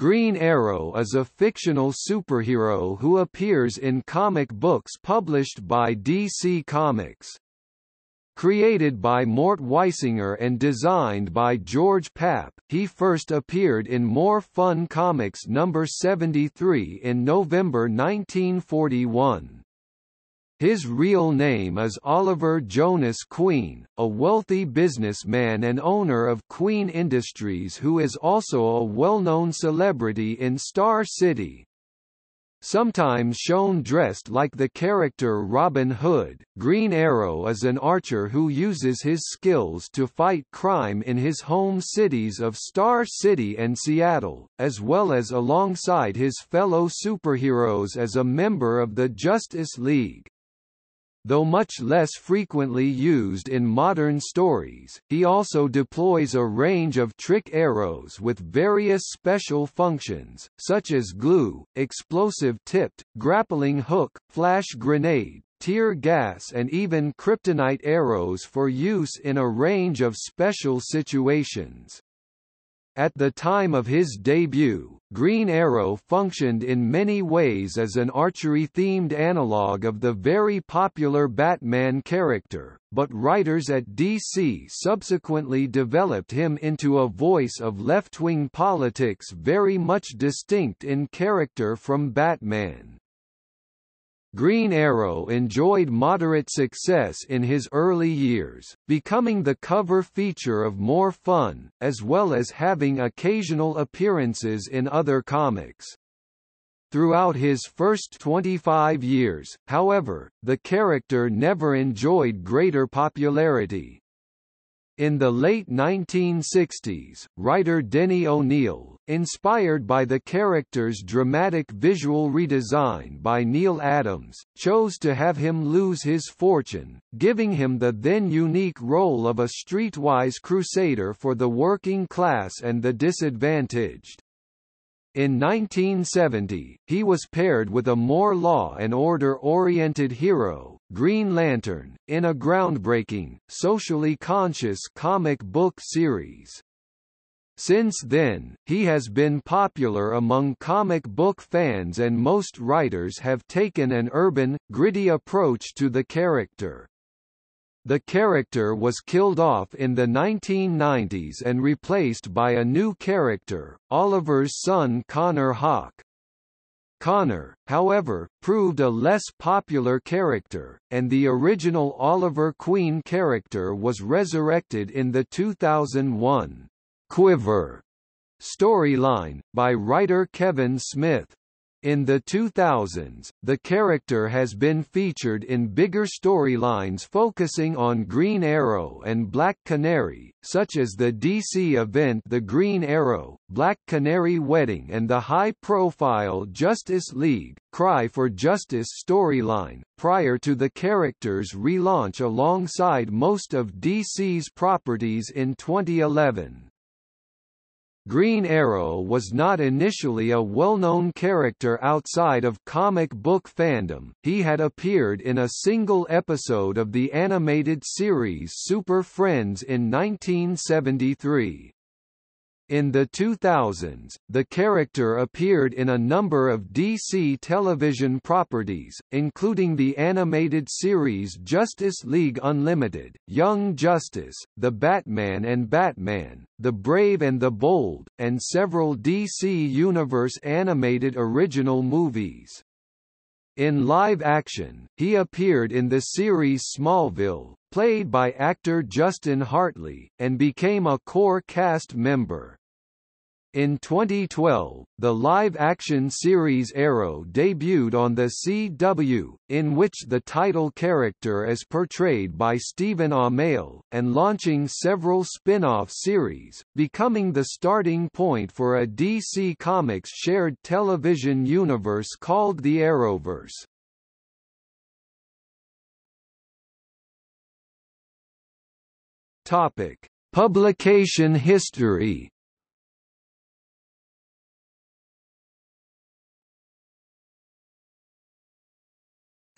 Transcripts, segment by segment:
Green Arrow is a fictional superhero who appears in comic books published by DC Comics. Created by Mort Weisinger and designed by George Papp, he first appeared in More Fun Comics number 73 in November 1941. His real name is Oliver Jonas Queen, a wealthy businessman and owner of Queen Industries who is also a well-known celebrity in Star City. Sometimes shown dressed like the character Robin Hood, Green Arrow is an archer who uses his skills to fight crime in his home cities of Star City and Seattle, as well as alongside his fellow superheroes as a member of the Justice League. Though much less frequently used in modern stories, he also deploys a range of trick arrows with various special functions, such as glue, explosive-tipped, grappling hook, flash grenade, tear gas and even kryptonite arrows for use in a range of special situations. At the time of his debut, Green Arrow functioned in many ways as an archery-themed analog of the very popular Batman character, but writers at DC subsequently developed him into a voice of left-wing politics very much distinct in character from Batman. Green Arrow enjoyed moderate success in his early years, becoming the cover feature of More Fun, as well as having occasional appearances in other comics. Throughout his first 25 years, however, the character never enjoyed greater popularity, in the late 1960s, writer Denny O'Neil, inspired by the character's dramatic visual redesign by Neal Adams, chose to have him lose his fortune, giving him the then unique role of a streetwise crusader for the working class and the disadvantaged. In 1970, he was paired with a more law and order-oriented hero, Green Lantern, in a groundbreaking, socially conscious comic book series. Since then, he has been popular among comic book fans and most writers have taken an urban, gritty approach to the character. The character was killed off in the 1990s and replaced by a new character, Oliver's son Connor Hawke. Connor, however, proved a less popular character, and the original Oliver Queen character was resurrected in the 2001 Quiver storyline, by writer Kevin Smith. In the 2000s, the character has been featured in bigger storylines focusing on Green Arrow and Black Canary, such as the DC event The Green Arrow, Black Canary Wedding and the high-profile Justice League, Cry for Justice storyline, prior to the character's relaunch alongside most of DC's properties in 2011. Green Arrow was not initially a well-known character outside of comic book fandom, he had appeared in a single episode of the animated series Super Friends in 1973. In the 2000s, the character appeared in a number of DC television properties, including the animated series Justice League Unlimited, Young Justice, The Batman and Batman, The Brave and the Bold, and several DC Universe animated original movies. In live action, he appeared in the series Smallville, played by actor Justin Hartley, and became a core cast member. In 2012, the live-action series Arrow debuted on the CW, in which the title character is portrayed by Stephen Amell, and launching several spin-off series, becoming the starting point for a DC Comics shared television universe called the Arrowverse. Topic: Publication history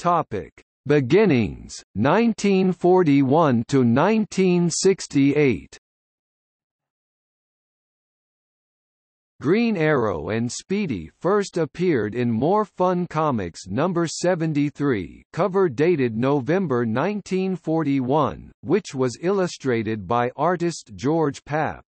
Topic: Beginnings 1941 to 1968. Green Arrow and Speedy first appeared in More Fun Comics number 73, cover dated November 1941, which was illustrated by artist George Papp.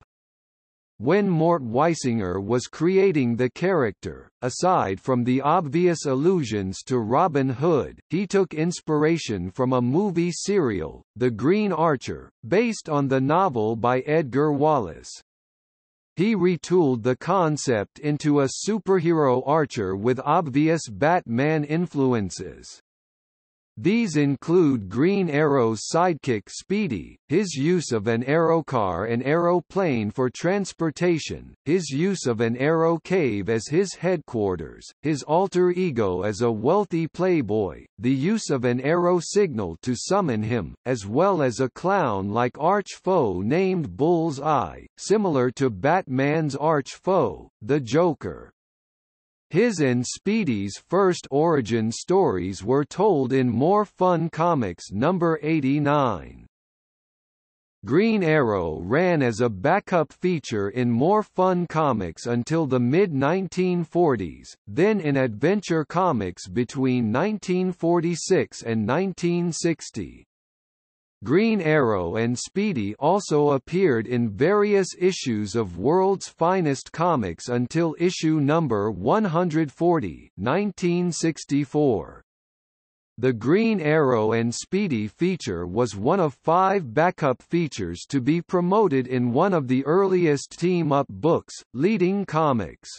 When Mort Weisinger was creating the character, aside from the obvious allusions to Robin Hood, he took inspiration from a movie serial, The Green Archer, based on the novel by Edgar Wallace. He retooled the concept into a superhero archer with obvious Batman influences. These include Green Arrow's sidekick Speedy, his use of an aerocar and aeroplane for transportation, his use of an arrow cave as his headquarters, his alter ego as a wealthy playboy, the use of an arrow signal to summon him, as well as a clown-like arch-foe named Bull's Eye, similar to Batman's arch-foe, the Joker. His and Speedy's first origin stories were told in More Fun Comics number 89. Green Arrow ran as a backup feature in More Fun Comics until the mid-1940s, then in Adventure Comics between 1946 and 1960. Green Arrow and Speedy also appeared in various issues of World's Finest Comics until issue number 140 1964. The Green Arrow and Speedy feature was one of five backup features to be promoted in one of the earliest team-up books, Leading Comics.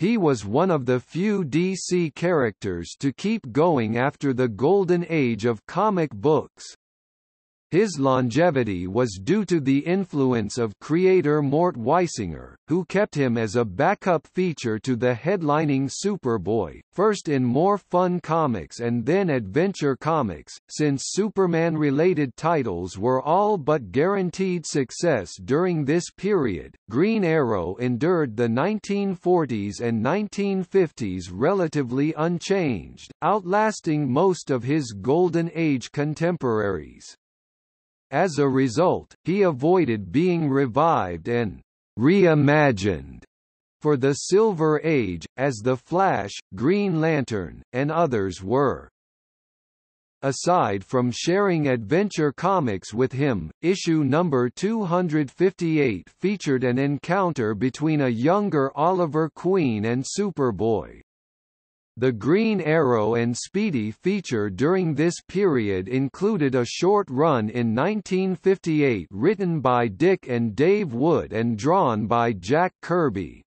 He was one of the few DC characters to keep going after the golden age of comic books. His longevity was due to the influence of creator Mort Weisinger, who kept him as a backup feature to the headlining Superboy, first in More Fun Comics and then Adventure Comics, since Superman-related titles were all but guaranteed success during this period. Green Arrow endured the 1940s and 1950s relatively unchanged, outlasting most of his Golden Age contemporaries. As a result, he avoided being revived and reimagined for the Silver Age, as The Flash, Green Lantern, and others were. Aside from sharing Adventure Comics with him, issue number 258 featured an encounter between a younger Oliver Queen and Superboy. The Green Arrow and Speedy feature during this period included a short run in 1958 written by Dick and Dave Wood and drawn by Jack Kirby.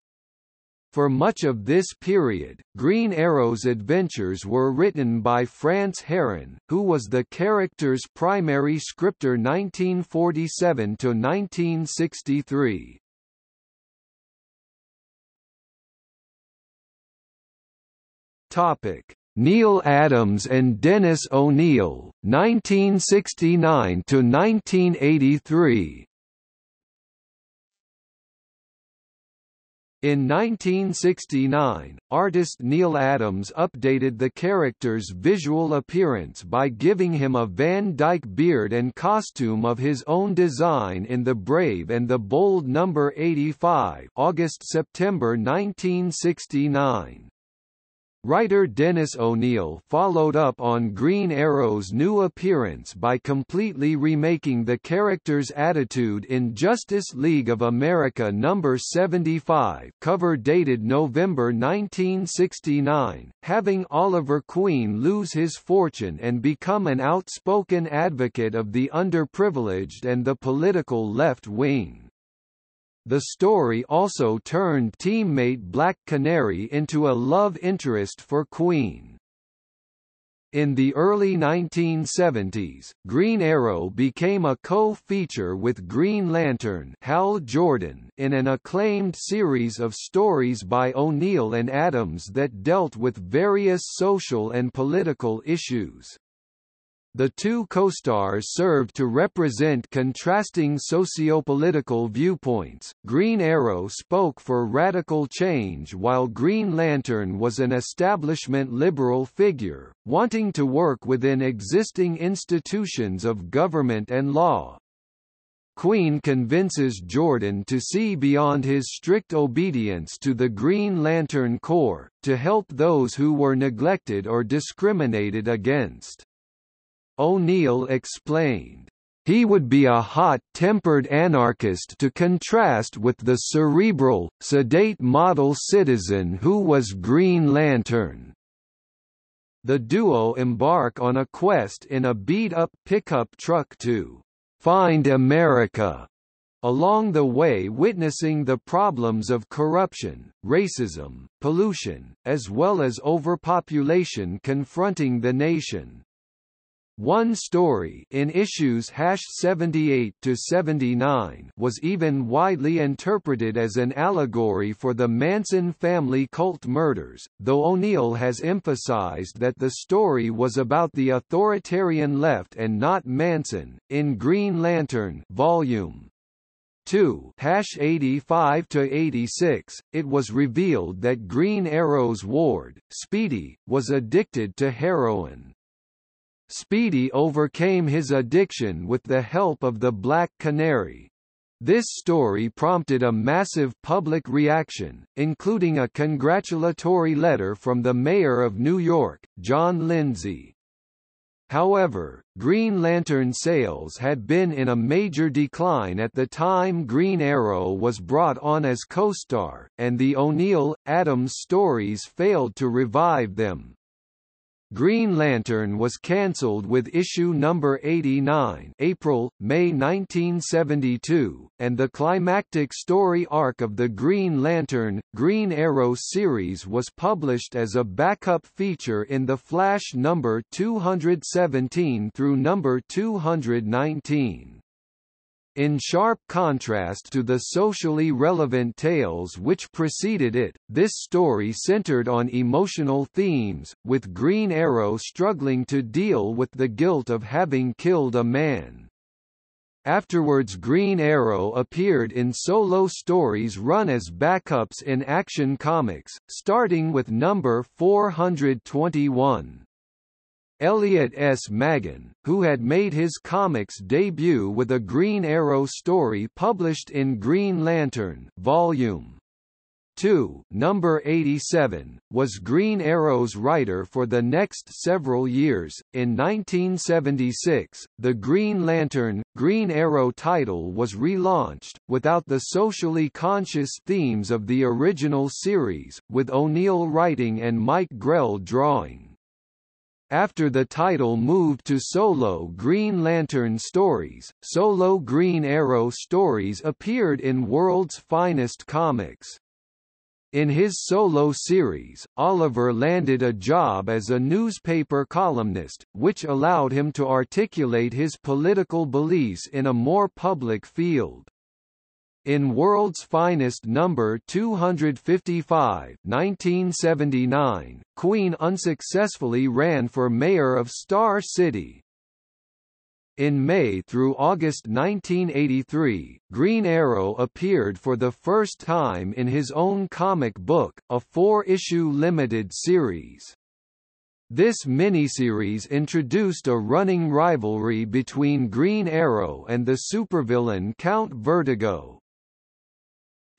For much of this period, Green Arrow's adventures were written by France Herron, who was the character's primary scripter 1947 Topic: Neal Adams and Dennis O'Neil, 1969 to 1983. In 1969, artist Neal Adams updated the character's visual appearance by giving him a Van Dyke beard and costume of his own design in The Brave and the Bold number 85 August-September 1969. Writer Dennis O'Neil followed up on Green Arrow's new appearance by completely remaking the character's attitude in Justice League of America number 75 cover dated November 1969, having Oliver Queen lose his fortune and become an outspoken advocate of the underprivileged and the political left wing. The story also turned teammate Black Canary into a love interest for Queen. In the early 1970s, Green Arrow became a co-feature with Green Lantern Hal Jordan in an acclaimed series of stories by O'Neil and Adams that dealt with various social and political issues. The two co-stars served to represent contrasting socio-political viewpoints. Green Arrow spoke for radical change while Green Lantern was an establishment liberal figure, wanting to work within existing institutions of government and law. Queen convinces Jordan to see beyond his strict obedience to the Green Lantern Corps, to help those who were neglected or discriminated against. O'Neil explained, he would be a hot-tempered anarchist to contrast with the cerebral, sedate model citizen who was Green Lantern. The duo embark on a quest in a beat-up pickup truck to "'Find America' along the way witnessing the problems of corruption, racism, pollution, as well as overpopulation confronting the nation. One story in issues 78 to 79 was even widely interpreted as an allegory for the Manson family cult murders, though O'Neil has emphasized that the story was about the authoritarian left and not Manson. In Green Lantern, Volume 2 85 to 86 it was revealed that Green Arrow's ward Speedy was addicted to heroin Speedy overcame his addiction with the help of the Black Canary. This story prompted a massive public reaction, including a congratulatory letter from the mayor of New York, John Lindsay. However, Green Lantern sales had been in a major decline at the time Green Arrow was brought on as co-star, and the O'Neil-Adams stories failed to revive them. Green Lantern was cancelled with issue number 89 April, May 1972, and the climactic story arc of the Green Lantern, Green Arrow series was published as a backup feature in the Flash number 217 through number 219. In sharp contrast to the socially relevant tales which preceded it, this story centered on emotional themes, with Green Arrow struggling to deal with the guilt of having killed a man. Afterwards Green Arrow appeared in solo stories run as backups in Action Comics, starting with number 421. Elliot S. Maggin, who had made his comics debut with a Green Arrow story published in Green Lantern, Volume 2, number 87, was Green Arrow's writer for the next several years. In 1976, the Green Lantern, Green Arrow title was relaunched, without the socially conscious themes of the original series, with O'Neil writing and Mike Grell drawing. After the title moved to solo Green Lantern stories, solo Green Arrow stories appeared in World's Finest Comics. In his solo series, Oliver landed a job as a newspaper columnist, which allowed him to articulate his political beliefs in a more public field. In World's Finest number 255 1979, Queen unsuccessfully ran for mayor of Star City. In May through August 1983, Green Arrow appeared for the first time in his own comic book, a four-issue limited series. This miniseries introduced a running rivalry between Green Arrow and the supervillain Count Vertigo,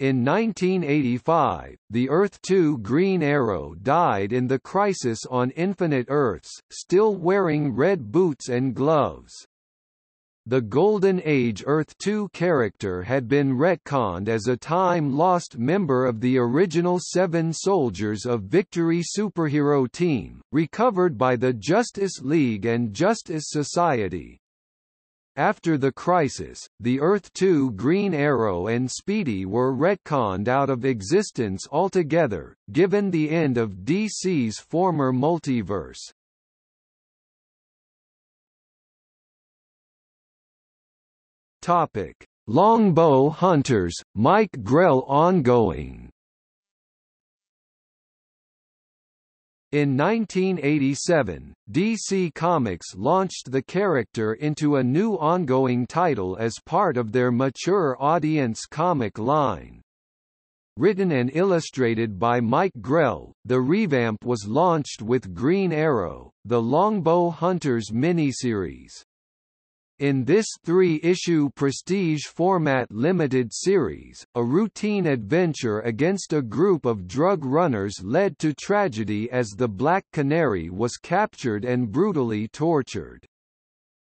in 1985, the Earth-2 Green Arrow died in the Crisis on Infinite Earths, still wearing red boots and gloves. The Golden Age Earth-2 character had been retconned as a time-lost member of the original Seven Soldiers of Victory superhero team, recovered by the Justice League and Justice Society. After the crisis, the Earth-2 Green Arrow and Speedy were retconned out of existence altogether, given the end of DC's former multiverse. Topic: Longbow Hunters, Mike Grell ongoing. In 1987, DC Comics launched the character into a new ongoing title as part of their mature audience comic line. Written and illustrated by Mike Grell, the revamp was launched with Green Arrow, the Longbow Hunters miniseries. In this three-issue prestige format limited series, a routine adventure against a group of drug runners led to tragedy as the Black Canary was captured and brutally tortured.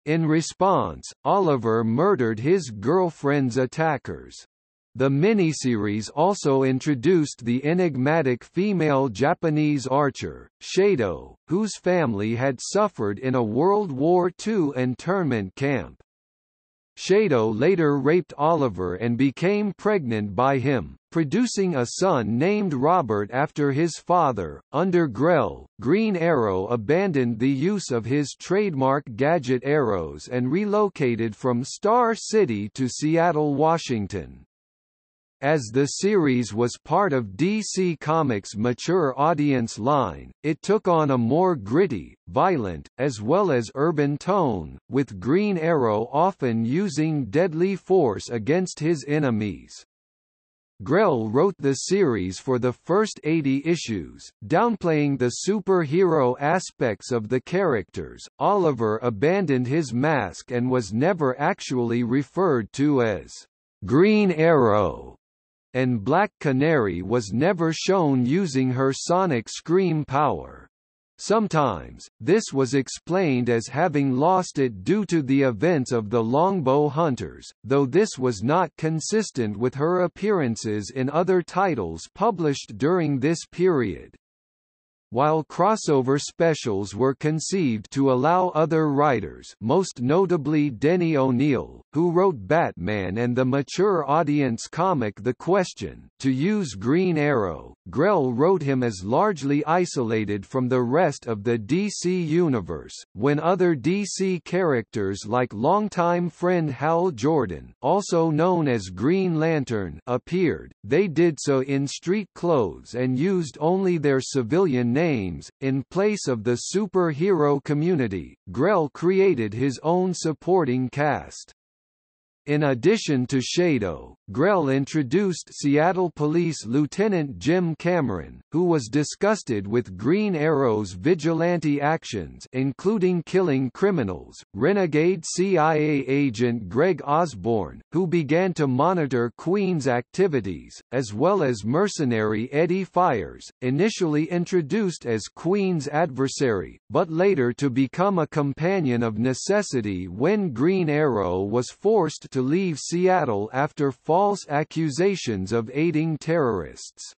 In response, Oliver murdered his girlfriend's attackers. The miniseries also introduced the enigmatic female Japanese archer, Shado, whose family had suffered in a World War II internment camp. Shado later raped Oliver and became pregnant by him, producing a son named Robert after his father. Under Grell, Green Arrow abandoned the use of his trademark gadget arrows and relocated from Star City to Seattle, Washington. As the series was part of DC Comics' mature audience line, it took on a more gritty, violent, as well as urban tone, with Green Arrow often using deadly force against his enemies. Grell wrote the series for the first 80 issues, downplaying the superhero aspects of the characters. Oliver abandoned his mask and was never actually referred to as Green Arrow and Black Canary was never shown using her sonic scream power. Sometimes, this was explained as having lost it due to the events of the Longbow Hunters, though this was not consistent with her appearances in other titles published during this period. While crossover specials were conceived to allow other writers most notably Denny O'Neil, who wrote Batman and the mature audience comic The Question, to use Green Arrow, Grell wrote him as largely isolated from the rest of the DC universe. When other DC characters like longtime friend Hal Jordan, also known as Green Lantern, appeared, they did so in street clothes and used only their civilian names names. In place of the superhero community, Grell created his own supporting cast. In addition to Shado, Grell introduced Seattle Police Lieutenant Jim Cameron, who was disgusted with Green Arrow's vigilante actions including killing criminals, renegade CIA agent Greg Osborne, who began to monitor Queen's activities, as well as mercenary Eddie Fyers, initially introduced as Queen's adversary, but later to become a companion of necessity when Green Arrow was forced to leave Seattle after false accusations of aiding terrorists.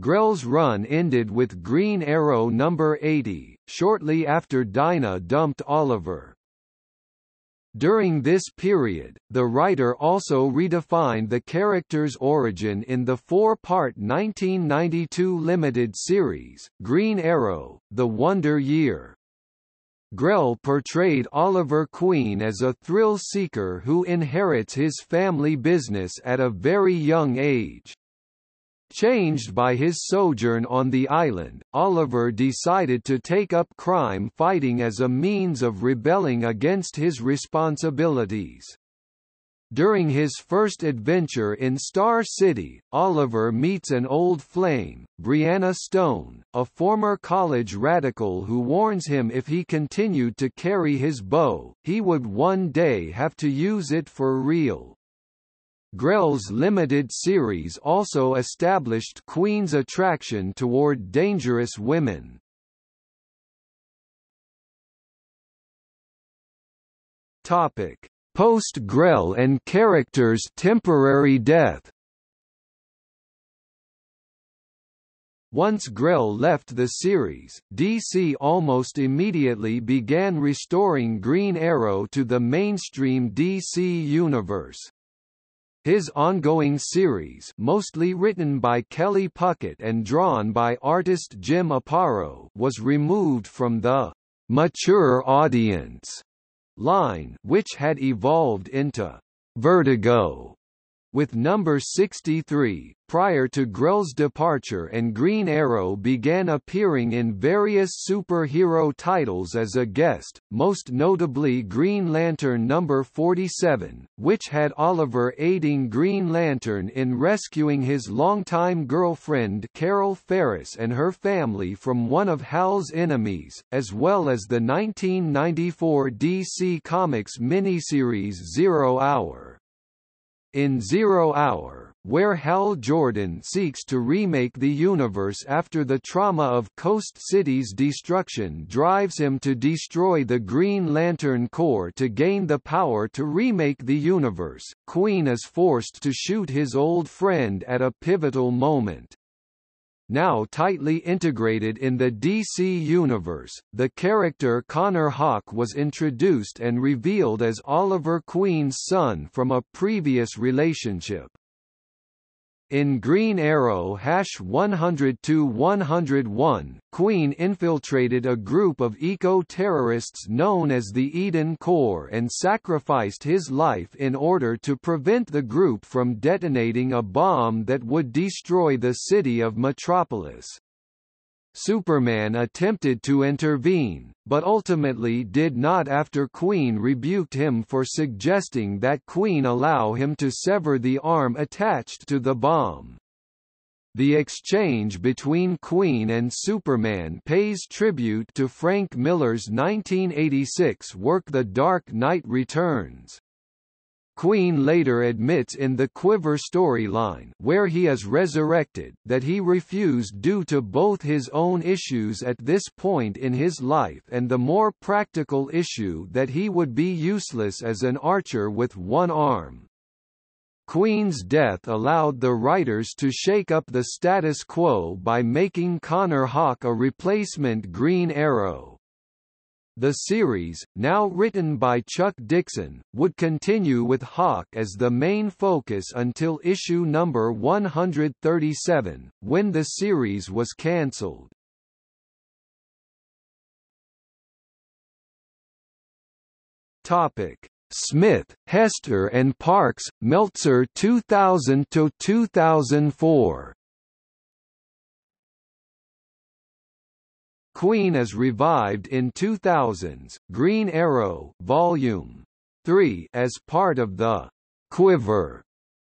Grell's run ended with Green Arrow number 80, shortly after Dinah dumped Oliver. During this period, the writer also redefined the character's origin in the four-part 1992 limited series, Green Arrow, The Wonder Year. Grell portrayed Oliver Queen as a thrill-seeker who inherits his family business at a very young age. Changed by his sojourn on the island, Oliver decided to take up crime fighting as a means of rebelling against his responsibilities. During his first adventure in Star City, Oliver meets an old flame, Brianna Stone, a former college radical who warns him if he continued to carry his bow, he would one day have to use it for real. Grell's limited series also established Queen's attraction toward dangerous women. Topic Post-Grell and characters' temporary death Once Grell left the series, DC almost immediately began restoring Green Arrow to the mainstream DC universe. His ongoing series mostly written by Kelly Puckett and drawn by artist Jim Aparo was removed from the «mature audience» line which had evolved into Vertigo with number 63, prior to Grell's departure and Green Arrow began appearing in various superhero titles as a guest, most notably Green Lantern number 47, which had Oliver aiding Green Lantern in rescuing his longtime girlfriend Carol Ferris and her family from one of Hal's enemies, as well as the 1994 DC Comics miniseries Zero Hour. In Zero Hour, where Hal Jordan seeks to remake the universe after the trauma of Coast City's destruction drives him to destroy the Green Lantern Corps to gain the power to remake the universe, Queen is forced to shoot his old friend at a pivotal moment. Now tightly integrated in the DC universe, the character Connor Hawke was introduced and revealed as Oliver Queen's son from a previous relationship. In Green Arrow Hash 100-101, Queen infiltrated a group of eco-terrorists known as the Eden Corps and sacrificed his life in order to prevent the group from detonating a bomb that would destroy the city of Metropolis. Superman attempted to intervene, but ultimately did not after Queen rebuked him for suggesting that Queen allow him to sever the arm attached to the bomb. The exchange between Queen and Superman pays tribute to Frank Miller's 1986 work The Dark Knight Returns. Queen later admits in the Quiver storyline where he is resurrected that he refused due to both his own issues at this point in his life and the more practical issue that he would be useless as an archer with one arm. Queen's death allowed the writers to shake up the status quo by making Connor Hawke a replacement Green Arrow. The series, now written by Chuck Dixon, would continue with Hawke as the main focus until issue number 137, when the series was cancelled. Topic: Smith, Hester and Parks, Meltzer 2000 to 2004. Queen is revived in 2000's Green Arrow Volume 3 as part of the Quiver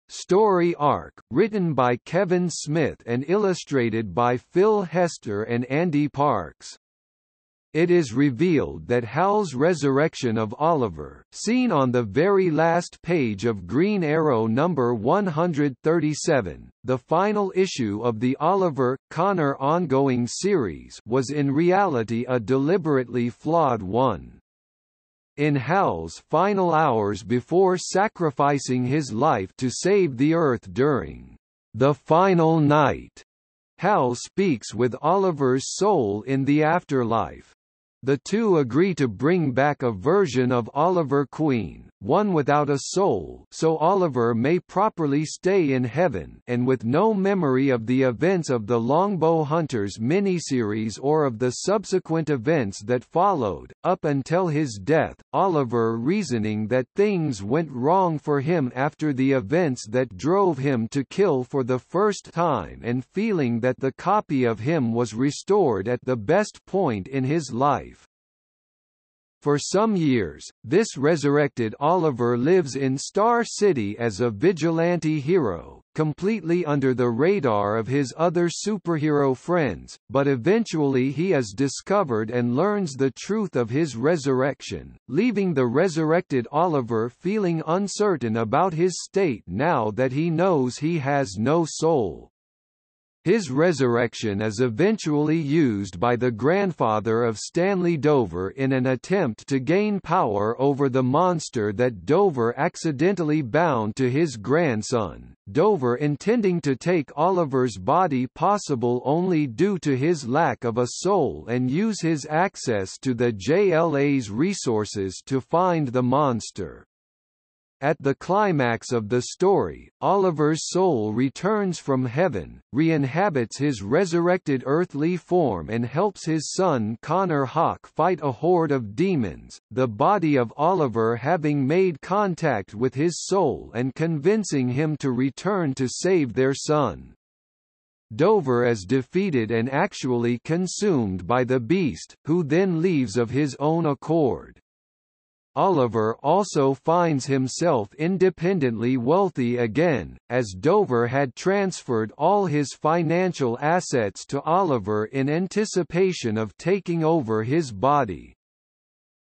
story arc, written by Kevin Smith and illustrated by Phil Hester and Andy Parks. It is revealed that Hal's resurrection of Oliver, seen on the very last page of Green Arrow number 137, the final issue of the Oliver Connor ongoing series, was in reality a deliberately flawed one. In Hal's final hours before sacrificing his life to save the Earth during the final night, Hal speaks with Oliver's soul in the afterlife. The two agree to bring back a version of Oliver Queen, one without a soul so Oliver may properly stay in heaven and with no memory of the events of the Longbow Hunters miniseries or of the subsequent events that followed, up until his death, Oliver reasoning that things went wrong for him after the events that drove him to kill for the first time and feeling that the copy of him was restored at the best point in his life. For some years, this resurrected Oliver lives in Star City as a vigilante hero, completely under the radar of his other superhero friends, but eventually he is discovered and learns the truth of his resurrection, leaving the resurrected Oliver feeling uncertain about his state now that he knows he has no soul. His resurrection is eventually used by the grandfather of Stanley Dover in an attempt to gain power over the monster that Dover accidentally bound to his grandson, Dover intending to take Oliver's body possible only due to his lack of a soul and use his access to the JLA's resources to find the monster. At the climax of the story, Oliver's soul returns from heaven, re-inhabits his resurrected earthly form and helps his son Connor Hawke fight a horde of demons, the body of Oliver having made contact with his soul and convincing him to return to save their son. Dover is defeated and actually consumed by the beast, who then leaves of his own accord. Oliver also finds himself independently wealthy again, as Dover had transferred all his financial assets to Oliver in anticipation of taking over his body.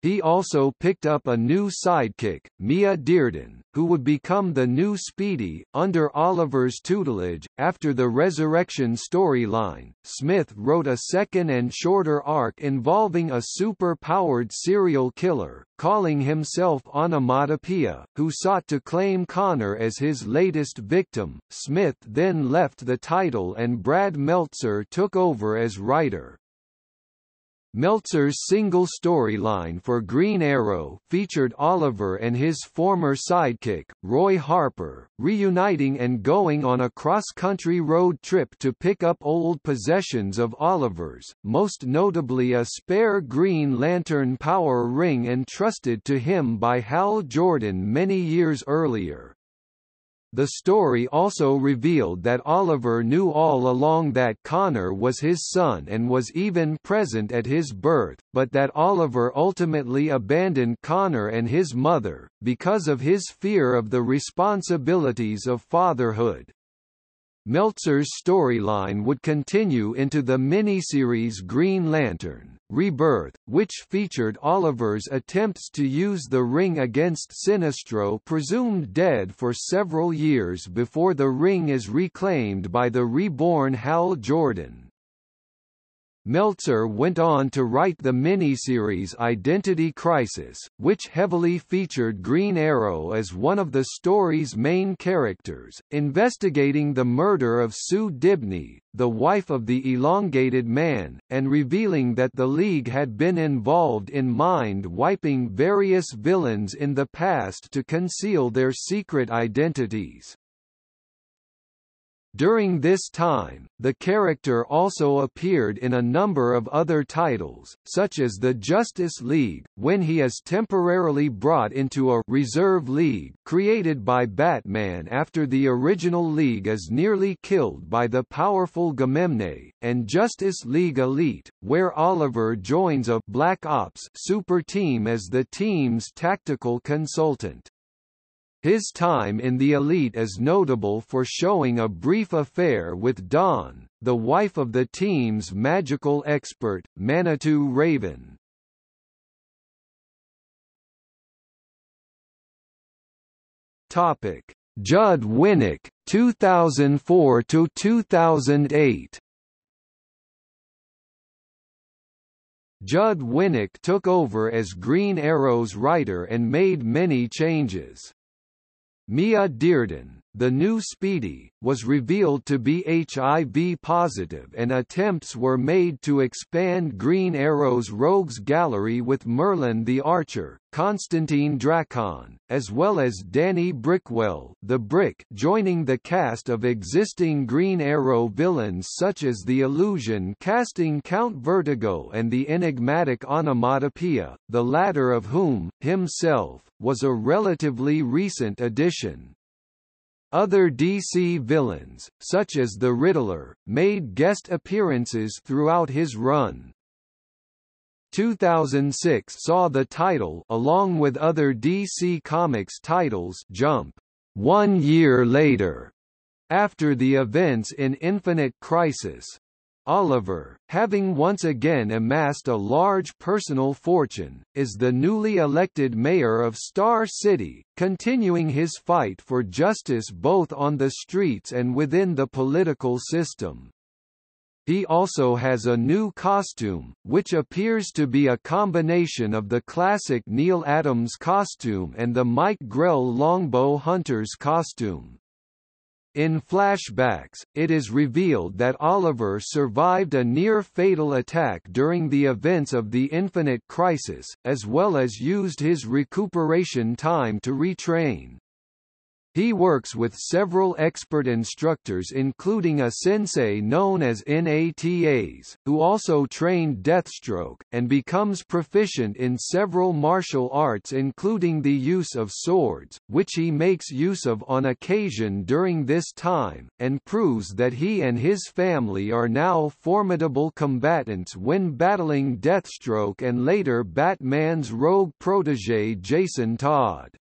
He also picked up a new sidekick, Mia Dearden, who would become the new Speedy, under Oliver's tutelage. After the Resurrection storyline, Smith wrote a second and shorter arc involving a super-powered serial killer, calling himself Onomatopoeia, who sought to claim Connor as his latest victim. Smith then left the title and Brad Meltzer took over as writer. Meltzer's single storyline for Green Arrow featured Oliver and his former sidekick, Roy Harper, reuniting and going on a cross-country road trip to pick up old possessions of Oliver's, most notably a spare Green Lantern power ring entrusted to him by Hal Jordan many years earlier. The story also revealed that Oliver knew all along that Connor was his son and was even present at his birth, but that Oliver ultimately abandoned Connor and his mother, because of his fear of the responsibilities of fatherhood. Meltzer's storyline would continue into the miniseries Green Lantern, Rebirth, which featured Oliver's attempts to use the ring against Sinestro presumed dead for several years before the ring is reclaimed by the reborn Hal Jordan. Meltzer went on to write the miniseries Identity Crisis, which heavily featured Green Arrow as one of the story's main characters, investigating the murder of Sue Dibney, the wife of the elongated man, and revealing that the League had been involved in mind-wiping various villains in the past to conceal their secret identities. During this time, the character also appeared in a number of other titles, such as the Justice League, when he is temporarily brought into a «reserve league» created by Batman after the original League is nearly killed by the powerful Gamemnae, and Justice League Elite, where Oliver joins a «Black Ops» super team as the team's tactical consultant. His time in the elite is notable for showing a brief affair with Dawn, the wife of the team's magical expert, Manitou Raven. Topic: Judd Winick, 2004 to 2008. Judd Winick took over as Green Arrow's writer and made many changes. Mia Dearden, the new Speedy, was revealed to be HIV positive and attempts were made to expand Green Arrow's rogues gallery with Merlin the Archer, Constantine Drakon, as well as Danny Brickwell the Brick joining the cast of existing Green Arrow villains such as the Illusion casting Count Vertigo and the enigmatic Onomatopoeia, the latter of whom, himself, was a relatively recent addition. Other DC villains, such as the Riddler, made guest appearances throughout his run. 2006 saw the title along with other DC Comics titles jump one year later, after the events in Infinite Crisis. Oliver, having once again amassed a large personal fortune, is the newly elected mayor of Star City, continuing his fight for justice both on the streets and within the political system. He also has a new costume, which appears to be a combination of the classic Neal Adams costume and the Mike Grell Longbow Hunter's costume. In flashbacks, it is revealed that Oliver survived a near-fatal attack during the events of the Infinite Crisis, as well as used his recuperation time to retrain. He works with several expert instructors including a sensei known as Natas, who also trained Deathstroke, and becomes proficient in several martial arts including the use of swords, which he makes use of on occasion during this time, and proves that he and his family are now formidable combatants when battling Deathstroke and later Batman's rogue protege Jason Todd.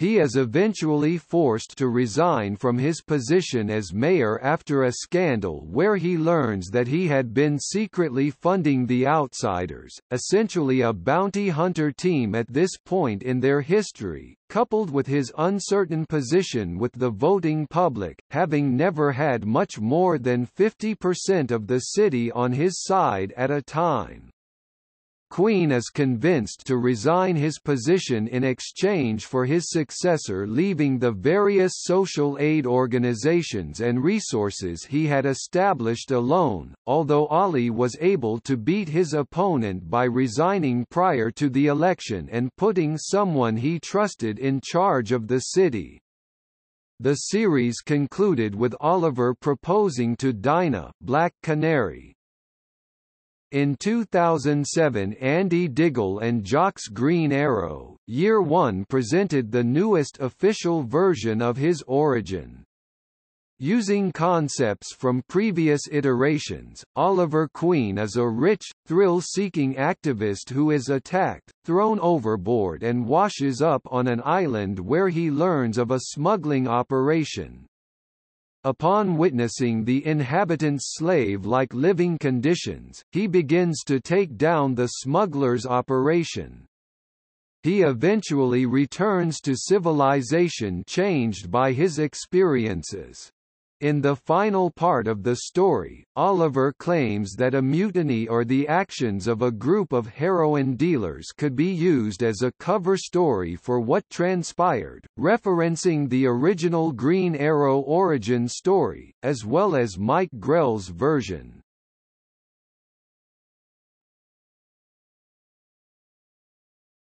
He is eventually forced to resign from his position as mayor after a scandal where he learns that he had been secretly funding the Outsiders, essentially a bounty hunter team at this point in their history, coupled with his uncertain position with the voting public, having never had much more than 50% of the city on his side at a time. Queen is convinced to resign his position in exchange for his successor leaving the various social aid organizations and resources he had established alone, although Ollie was able to beat his opponent by resigning prior to the election and putting someone he trusted in charge of the city. The series concluded with Oliver proposing to Dinah Black Canary, in 2007 Andy Diggle and Jock's Green Arrow, Year One presented the newest official version of his origin. Using concepts from previous iterations, Oliver Queen is a rich, thrill-seeking activist who is attacked, thrown overboard and washes up on an island where he learns of a smuggling operation. Upon witnessing the inhabitants' slave-like living conditions, he begins to take down the smugglers' operation. He eventually returns to civilization changed by his experiences. In the final part of the story, Oliver claims that a mutiny or the actions of a group of heroin dealers could be used as a cover story for what transpired, referencing the original Green Arrow origin story, as well as Mike Grell's version.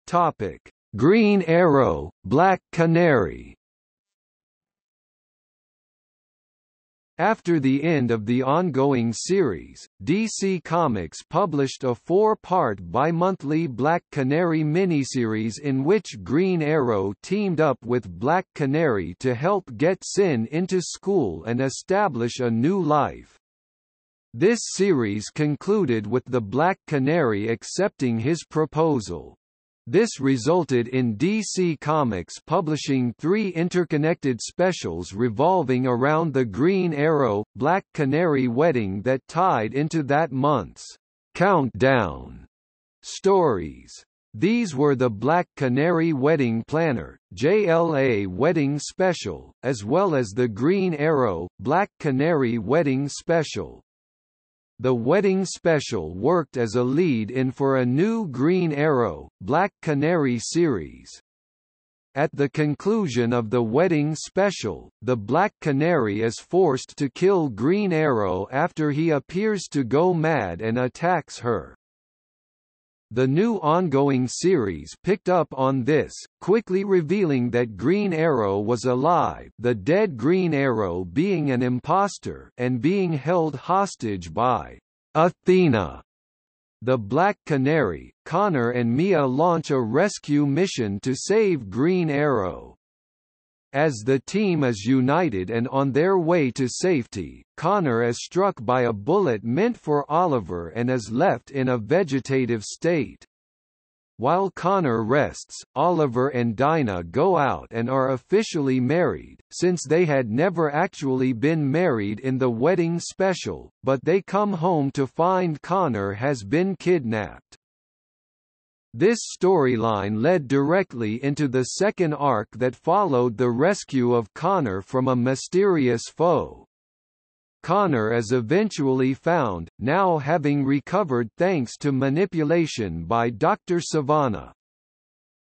Topic: Green Arrow, Black Canary After the end of the ongoing series, DC Comics published a four-part bi-monthly Black Canary miniseries in which Green Arrow teamed up with Black Canary to help get Sin into school and establish a new life. This series concluded with the Black Canary accepting his proposal. This resulted in DC Comics publishing three interconnected specials revolving around the Green Arrow, Black Canary wedding that tied into that month's countdown stories. These were the Black Canary Wedding Planner, JLA Wedding Special, as well as the Green Arrow, Black Canary Wedding Special. The wedding special worked as a lead-in for a new Green Arrow, Black Canary series. At the conclusion of the wedding special, the Black Canary is forced to kill Green Arrow after he appears to go mad and attacks her. The new ongoing series picked up on this, quickly revealing that Green Arrow was alive the dead Green Arrow being an imposter and being held hostage by Athena. The Black Canary, Connor and Mia launch a rescue mission to save Green Arrow. As the team is united and on their way to safety, Connor is struck by a bullet meant for Oliver and is left in a vegetative state. While Connor rests, Oliver and Dinah go out and are officially married, since they had never actually been married in the wedding special, but they come home to find Connor has been kidnapped. This storyline led directly into the second arc that followed the rescue of Connor from a mysterious foe. Connor is eventually found, now having recovered thanks to manipulation by Dr. Sivana.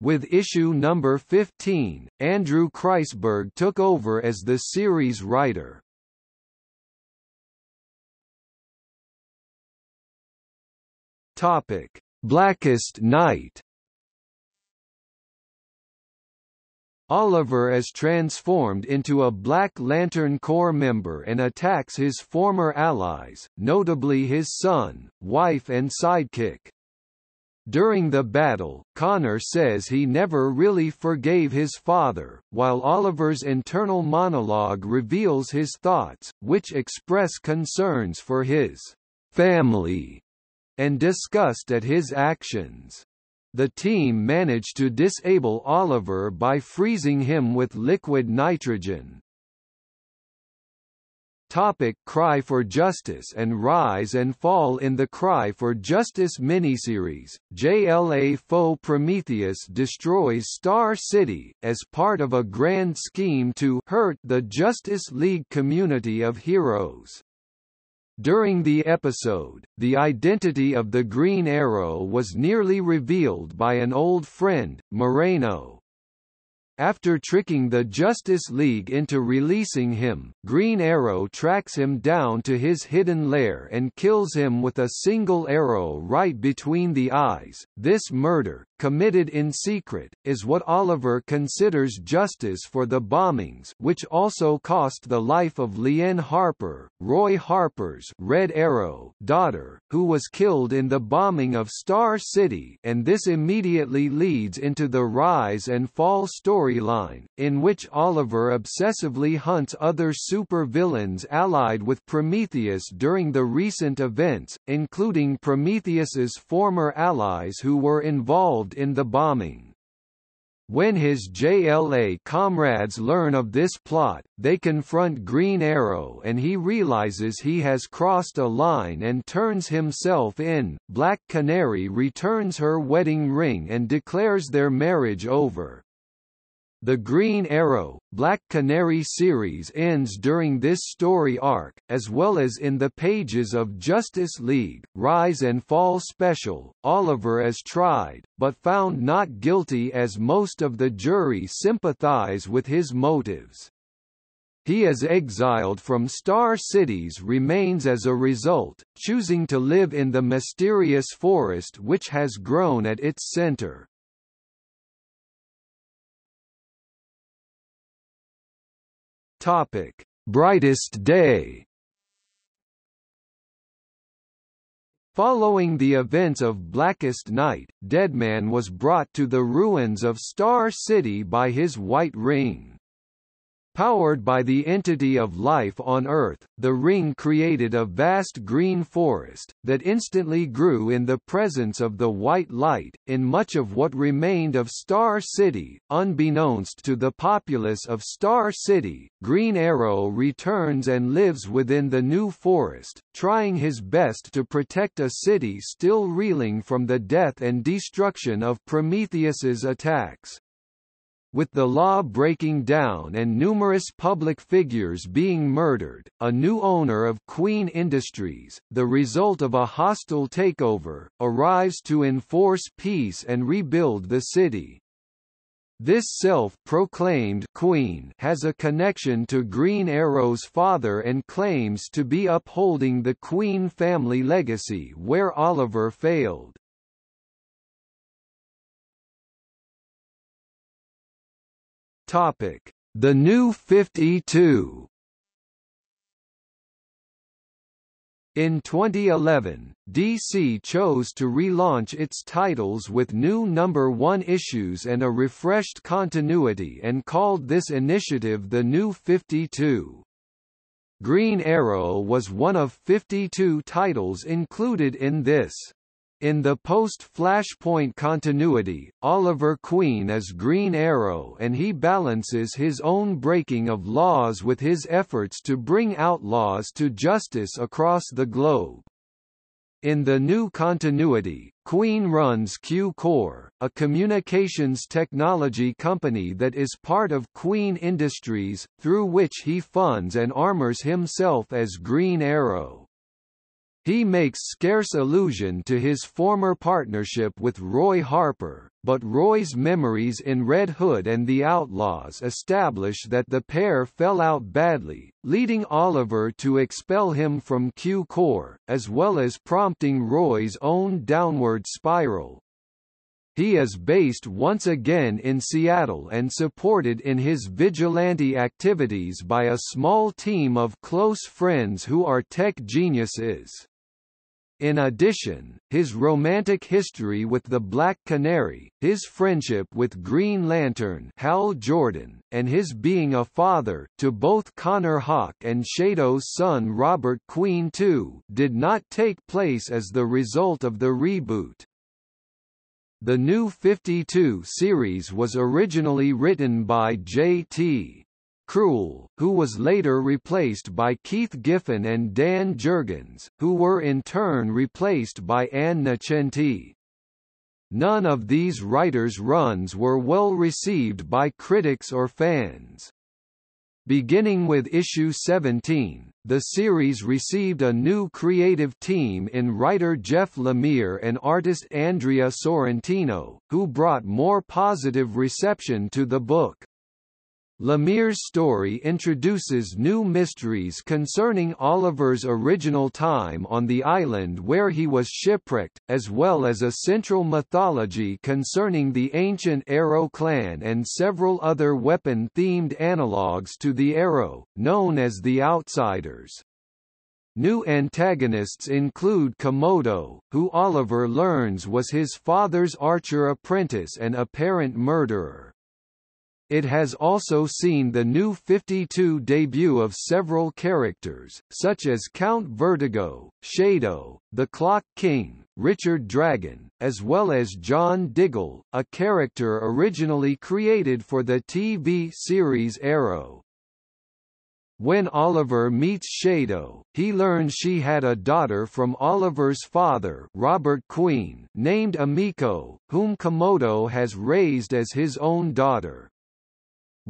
With issue number 15, Andrew Kreisberg took over as the series writer. Topic: Blackest Night Oliver is transformed into a Black Lantern Corps member and attacks his former allies, notably his son, wife and sidekick. During the battle, Connor says he never really forgave his father, while Oliver's internal monologue reveals his thoughts, which express concerns for his family and disgust at his actions. The team managed to disable Oliver by freezing him with liquid nitrogen. Topic Cry for Justice and Rise and Fall In the Cry for Justice miniseries, JLA foe Prometheus destroys Star City, as part of a grand scheme to hurt the Justice League community of heroes. During the episode, the identity of the Green Arrow was nearly revealed by an old friend, Moreno, after tricking the Justice League into releasing him, Green Arrow tracks him down to his hidden lair and kills him with a single arrow right between the eyes. This murder, committed in secret, is what Oliver considers justice for the bombings which also cost the life of Lian Harper, Roy Harper's Red Arrow daughter, who was killed in the bombing of Star City and this immediately leads into the rise and fall story storyline, in which Oliver obsessively hunts other super-villains allied with Prometheus during the recent events, including Prometheus's former allies who were involved in the bombing. When his JLA comrades learn of this plot, they confront Green Arrow and he realizes he has crossed a line and turns himself in. Black Canary returns her wedding ring and declares their marriage over. The Green Arrow, Black Canary series ends during this story arc, as well as in the pages of Justice League, Rise and Fall Special. Oliver is tried, but found not guilty as most of the jury sympathize with his motives. He is exiled from Star City's remains as a result, choosing to live in the mysterious forest which has grown at its center. Topic: Brightest Day. Following the events of Blackest Night, Deadman was brought to the ruins of Star City by his White Ring. Powered by the entity of life on Earth, the ring created a vast green forest, that instantly grew in the presence of the white light, in much of what remained of Star City. Unbeknownst to the populace of Star City, Green Arrow returns and lives within the new forest, trying his best to protect a city still reeling from the death and destruction of Prometheus's attacks. With the law breaking down and numerous public figures being murdered, a new owner of Queen Industries, the result of a hostile takeover, arrives to enforce peace and rebuild the city. This self-proclaimed queen has a connection to Green Arrow's father and claims to be upholding the Queen family legacy where Oliver failed. Topic: The New 52. In 2011, DC chose to relaunch its titles with new number 1 issues and a refreshed continuity and called this initiative the New 52. Green Arrow was one of 52 titles included in this. In the post-Flashpoint continuity, Oliver Queen is Green Arrow and he balances his own breaking of laws with his efforts to bring outlaws to justice across the globe. In the new continuity, Queen runs Q-Corp, a communications technology company that is part of Queen Industries, through which he funds and armors himself as Green Arrow. He makes scarce allusion to his former partnership with Roy Harper, but Roy's memories in Red Hood and the Outlaws establish that the pair fell out badly, leading Oliver to expel him from Q Corps, as well as prompting Roy's own downward spiral. He is based once again in Seattle and supported in his vigilante activities by a small team of close friends who are tech geniuses. In addition, his romantic history with the Black Canary, his friendship with Green Lantern Hal Jordan, and his being a father to both Connor Hawke and Shado's son Robert Queen II did not take place as the result of the reboot. The New 52 series was originally written by J.T. Krul, who was later replaced by Keith Giffen and Dan Jurgens, who were in turn replaced by Ann Nocenti. None of these writers' runs were well received by critics or fans. Beginning with issue 17, the series received a new creative team in writer Jeff Lemire and artist Andrea Sorrentino, who brought more positive reception to the book. Lemire's story introduces new mysteries concerning Oliver's original time on the island where he was shipwrecked, as well as a central mythology concerning the ancient Arrow clan and several other weapon-themed analogues to the Arrow, known as the Outsiders. New antagonists include Komodo, who Oliver learns was his father's archer apprentice and apparent murderer. It has also seen the new 52 debut of several characters, such as Count Vertigo, Shado, the Clock King, Richard Dragon, as well as John Diggle, a character originally created for the TV series Arrow. When Oliver meets Shado, he learns she had a daughter from Oliver's father Robert Queen named Emiko, whom Komodo has raised as his own daughter.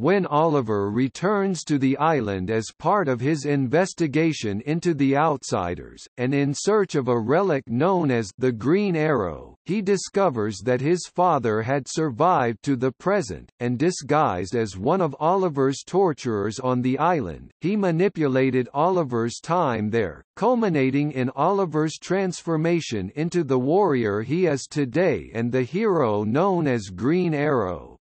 When Oliver returns to the island as part of his investigation into the Outsiders, and in search of a relic known as the Green Arrow, he discovers that his father had survived to the present, and disguised as one of Oliver's torturers on the island, he manipulated Oliver's time there, culminating in Oliver's transformation into the warrior he is today and the hero known as Green Arrow.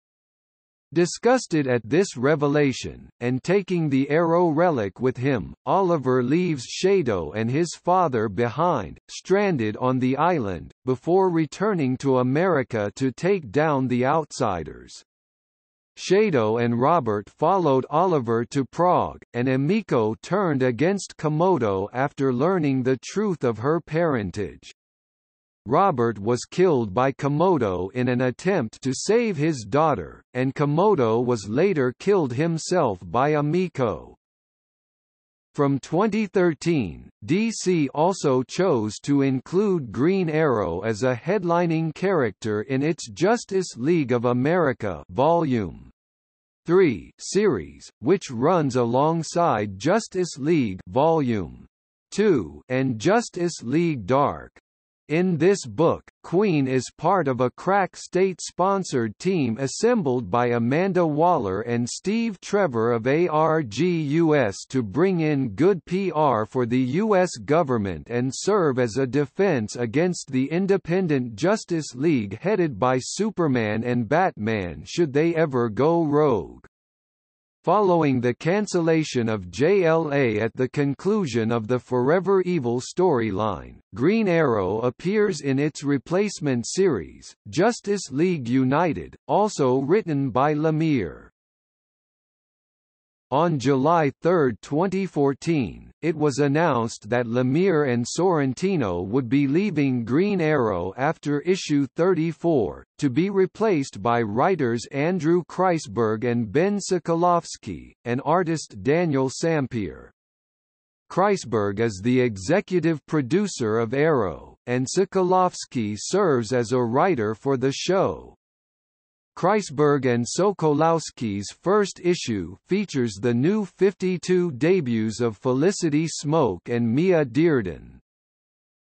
Disgusted at this revelation, and taking the arrow relic with him, Oliver leaves Shado and his father behind, stranded on the island, before returning to America to take down the outsiders. Shado and Robert followed Oliver to Prague, and Emiko turned against Komodo after learning the truth of her parentage. Robert was killed by Komodo in an attempt to save his daughter, and Komodo was later killed himself by Emiko. From 2013, DC also chose to include Green Arrow as a headlining character in its Justice League of America Volume 3 series, which runs alongside Justice League Volume 2 and Justice League Dark. In this book, Queen is part of a crack state-sponsored team assembled by Amanda Waller and Steve Trevor of ARG-US to bring in good PR for the U.S. government and serve as a defense against the independent Justice League headed by Superman and Batman should they ever go rogue. Following the cancellation of JLA at the conclusion of the Forever Evil storyline, Green Arrow appears in its replacement series, Justice League United, also written by Lemire. On July 3, 2014, it was announced that Lemire and Sorrentino would be leaving Green Arrow after issue 34, to be replaced by writers Andrew Kreisberg and Ben Sokolowski, and artist Daniel Sampere. Kreisberg is the executive producer of Arrow, and Sokolowski serves as a writer for the show. Kreisberg and Sokolowski's first issue features the new 52 debuts of Felicity Smoak and Mia Dearden.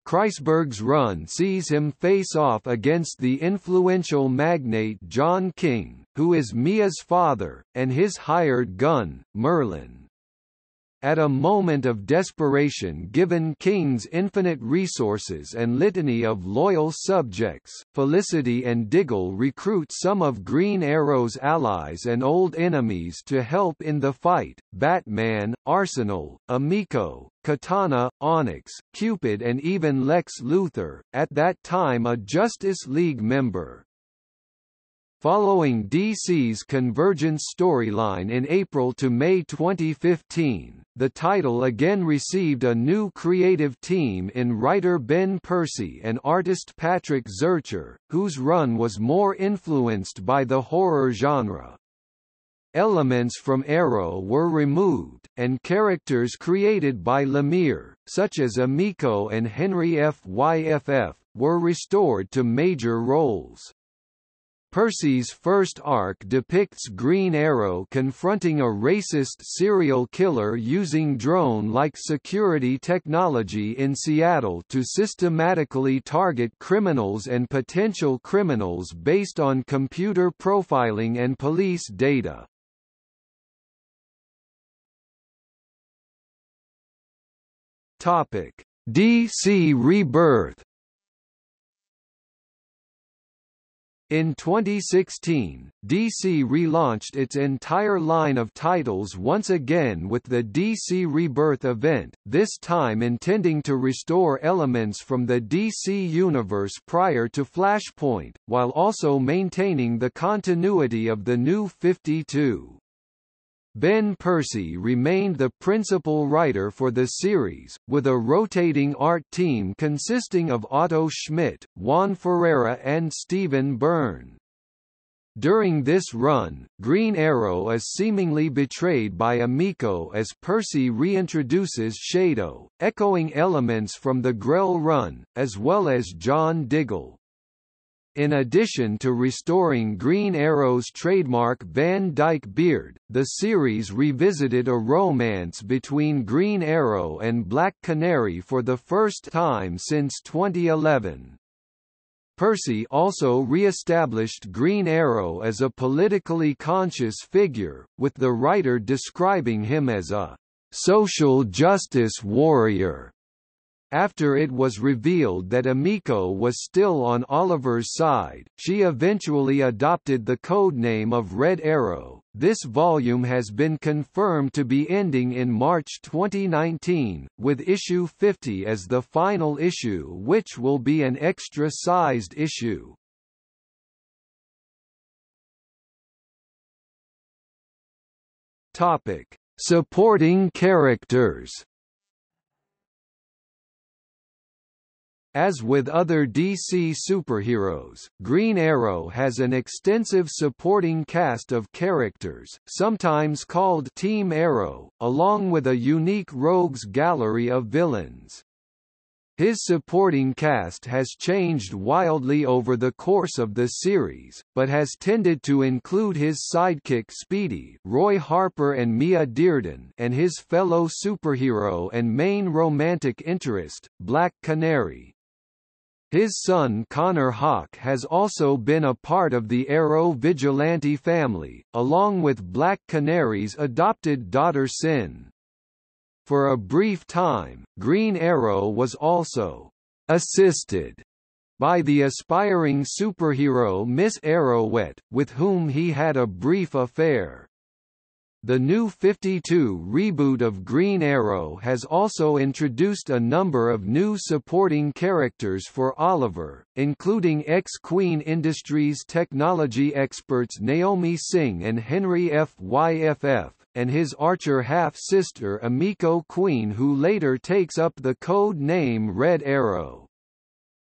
Kreisberg's run sees him face off against the influential magnate John King, who is Mia's father, and his hired gun, Merlyn. At a moment of desperation given King's infinite resources and litany of loyal subjects, Felicity and Diggle recruit some of Green Arrow's allies and old enemies to help in the fight, Batman, Arsenal, Emiko, Katana, Onyx, Cupid and even Lex Luthor, at that time a Justice League member. Following DC's Convergence storyline in April to May 2015, the title again received a new creative team in writer Ben Percy and artist Patrick Zircher, whose run was more influenced by the horror genre. Elements from Arrow were removed, and characters created by Lemire, such as Emiko and Henry Fyff, were restored to major roles. Percy's first arc depicts Green Arrow confronting a racist serial killer using drone-like security technology in Seattle to systematically target criminals and potential criminals based on computer profiling and police data. Topic: DC Rebirth In 2016, DC relaunched its entire line of titles once again with the DC Rebirth event, this time intending to restore elements from the DC universe prior to Flashpoint, while also maintaining the continuity of the New 52. Ben Percy remained the principal writer for the series, with a rotating art team consisting of Otto Schmidt, Juan Ferreira and Stephen Byrne. During this run, Green Arrow is seemingly betrayed by Emiko as Percy reintroduces Shado, echoing elements from the Grell run, as well as John Diggle. In addition to restoring Green Arrow's trademark Van Dyke beard, the series revisited a romance between Green Arrow and Black Canary for the first time since 2011. Percy also re-established Green Arrow as a politically conscious figure, with the writer describing him as a social justice warrior after it was revealed that Emiko was still on Oliver's side, she eventually adopted the codename of Red Arrow. This volume has been confirmed to be ending in March 2019, with issue 50 as the final issue which will be an extra-sized issue. Topic: Supporting characters. As with other DC superheroes, Green Arrow has an extensive supporting cast of characters, sometimes called Team Arrow, along with a unique rogues gallery of villains. His supporting cast has changed wildly over the course of the series, but has tended to include his sidekick Speedy Roy Harper and Mia Dearden and his fellow superhero and main romantic interest, Black Canary. His son Connor Hawke has also been a part of the Arrow vigilante family, along with Black Canary's adopted daughter Sin. For a brief time, Green Arrow was also assisted by the aspiring superhero Miss Arrowette, with whom he had a brief affair. The new 52 reboot of Green Arrow has also introduced a number of new supporting characters for Oliver, including ex-Queen Industries technology experts Naomi Singh and Henry Fyff, and his Archer half-sister Emiko Queen who later takes up the code name Red Arrow.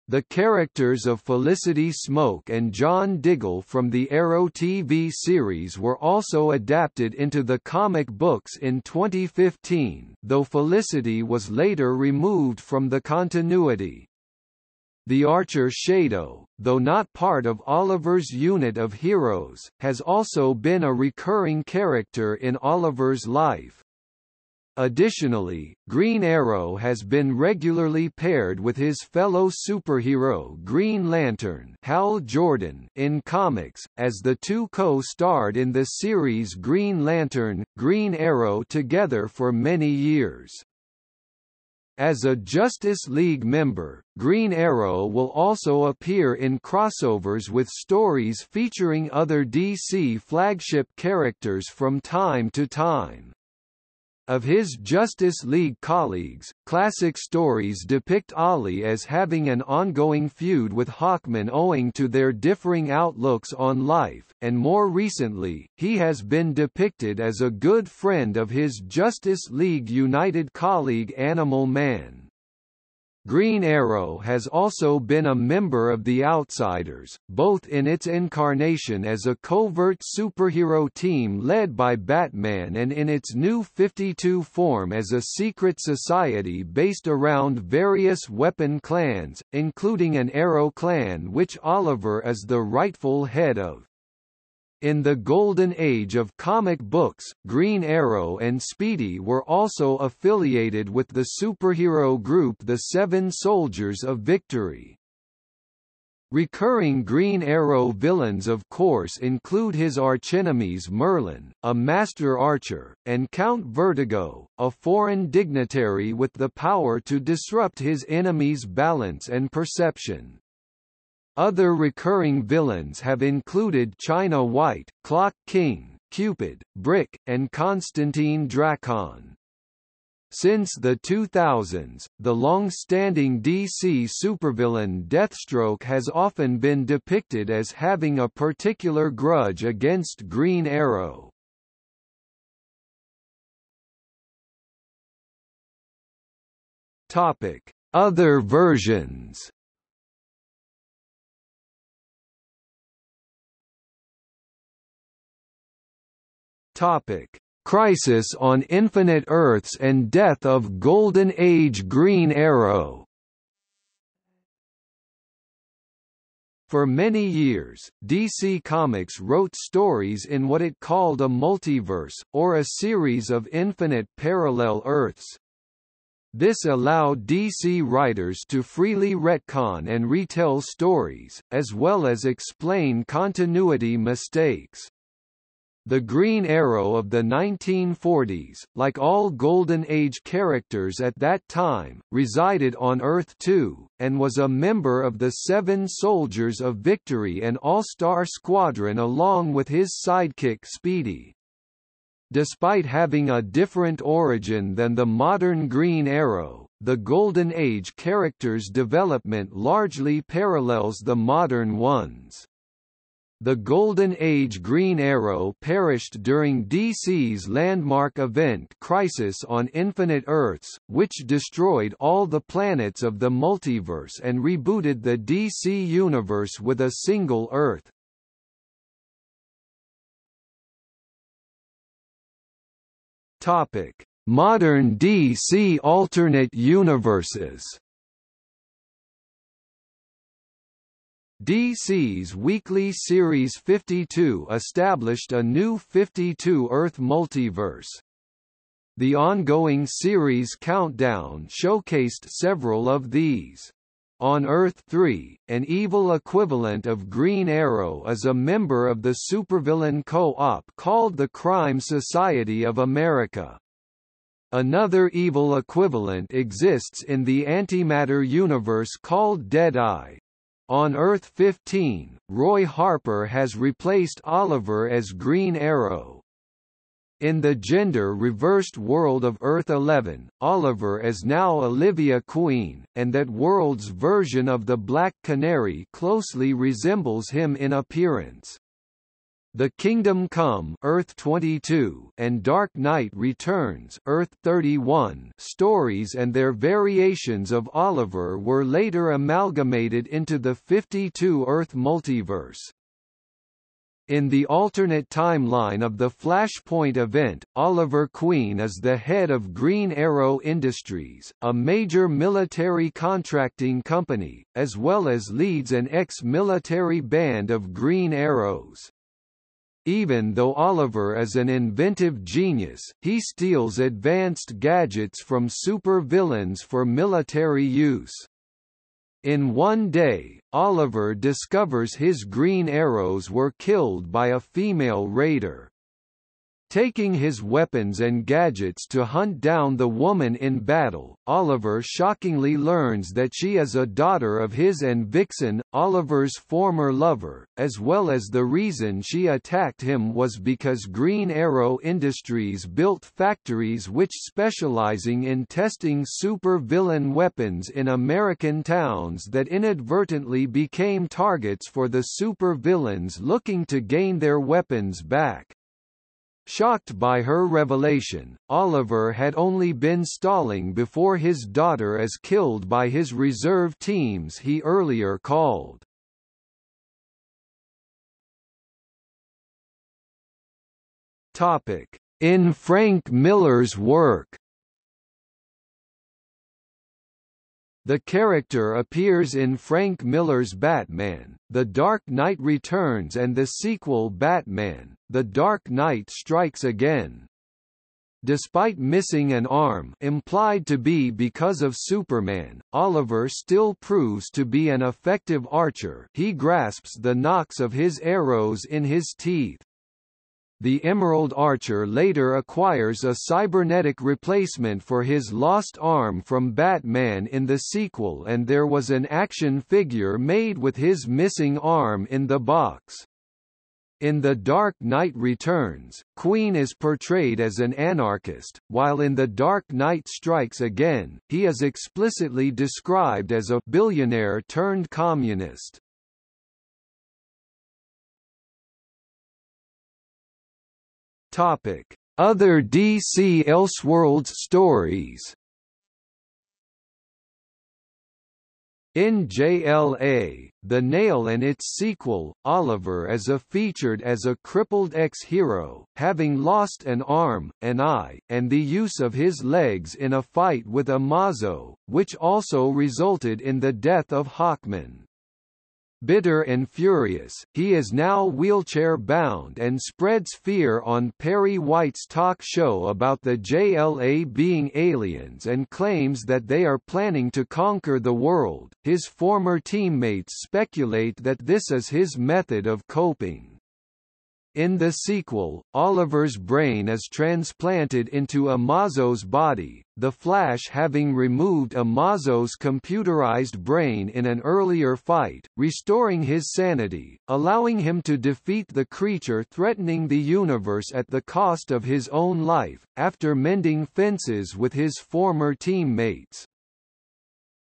The characters of Felicity Smoak and John Diggle from the Arrow TV series were also adapted into the comic books in 2015, though Felicity was later removed from the continuity. The Archer Shado, though not part of Oliver's unit of heroes, has also been a recurring character in Oliver's life. Additionally, Green Arrow has been regularly paired with his fellow superhero Green Lantern Hal Jordan in comics, as the two co-starred in the series Green Lantern, Green Arrow together for many years. As a Justice League member, Green Arrow will also appear in crossovers with stories featuring other DC flagship characters from time to time. Of his Justice League colleagues, classic stories depict Ollie as having an ongoing feud with Hawkman owing to their differing outlooks on life, and more recently, he has been depicted as a good friend of his Justice League United colleague Animal Man. Green Arrow has also been a member of the Outsiders, both in its incarnation as a covert superhero team led by Batman and in its new 52 form as a secret society based around various weapon clans, including an Arrow clan which Oliver is the rightful head of. In the golden age of comic books, Green Arrow and Speedy were also affiliated with the superhero group the Seven Soldiers of Victory. Recurring Green Arrow villains of course include his archenemies Merlyn, a master archer, and Count Vertigo, a foreign dignitary with the power to disrupt his enemies' balance and perception. Other recurring villains have included China White, Clock King, Cupid, Brick, and Constantine Drakon. Since the 2000s, the long-standing DC supervillain Deathstroke has often been depicted as having a particular grudge against Green Arrow. Topic: Other versions. Topic: Crisis on Infinite Earths and Death of Golden Age Green Arrow. For many years, DC Comics wrote stories in what it called a multiverse, or a series of infinite parallel Earths. This allowed DC writers to freely retcon and retell stories, as well as explain continuity mistakes. The Green Arrow of the 1940s, like all Golden Age characters at that time, resided on Earth-2, and was a member of the Seven Soldiers of Victory and All-Star Squadron along with his sidekick Speedy. Despite having a different origin than the modern Green Arrow, the Golden Age character's development largely parallels the modern ones. The Golden Age Green Arrow perished during DC's landmark event Crisis on Infinite Earths, which destroyed all the planets of the multiverse and rebooted the DC universe with a single Earth. Topic: Modern DC alternate universes. DC's weekly Series 52 established a new 52 Earth multiverse. The ongoing series Countdown showcased several of these. On Earth-3, an evil equivalent of Green Arrow is a member of the supervillain co-op called the Crime Society of America. Another evil equivalent exists in the antimatter universe called Deadeye, on Earth-15, Roy Harper has replaced Oliver as Green Arrow. In the gender-reversed world of Earth-11, Oliver is now Olivia Queen, and that world's version of the Black Canary closely resembles him in appearance. The Kingdom Come Earth 22 and Dark Knight Returns Earth 31 stories and their variations of Oliver were later amalgamated into the 52 Earth multiverse. In the alternate timeline of the Flashpoint event, Oliver Queen is the head of Green Arrow Industries, a major military contracting company, as well as leads an ex-military band of Green Arrows. Even though Oliver is an inventive genius, he steals advanced gadgets from supervillains for military use. In one day, Oliver discovers his green arrows were killed by a female raider. Taking his weapons and gadgets to hunt down the woman in battle, Oliver shockingly learns that she is a daughter of his and Vixen, Oliver's former lover, as well as the reason she attacked him was because Green Arrow Industries built factories which specializing in testing super-villain weapons in American towns that inadvertently became targets for the super-villains looking to gain their weapons back. Shocked by her revelation, Oliver had only been stalling before his daughter is killed by his reserve teams he earlier called. In Frank Miller's work The character appears in Frank Miller's Batman, The Dark Knight Returns and the sequel Batman, The Dark Knight Strikes Again. Despite missing an arm implied to be because of Superman, Oliver still proves to be an effective archer he grasps the nocks of his arrows in his teeth. The Emerald Archer later acquires a cybernetic replacement for his lost arm from Batman in the sequel and there was an action figure made with his missing arm in the box. In The Dark Knight Returns, Queen is portrayed as an anarchist, while in The Dark Knight Strikes Again, he is explicitly described as a billionaire Topic: Other DC Elseworlds stories. In JLA, The Nail and its sequel, Oliver is a featured as a crippled ex-hero, having lost an arm, an eye, and the use of his legs in a fight with Amazo, which also resulted in the death of Hawkman. Bitter and furious, he is now wheelchair-bound and spreads fear on Perry White's talk show about the JLA being aliens and claims that they are planning to conquer the world. His former teammates speculate that this is his method of coping. In the sequel, Oliver's brain is transplanted into Amazo's body, the Flash having removed Amazo's computerized brain in an earlier fight, restoring his sanity, allowing him to defeat the creature threatening the universe at the cost of his own life, after mending fences with his former teammates.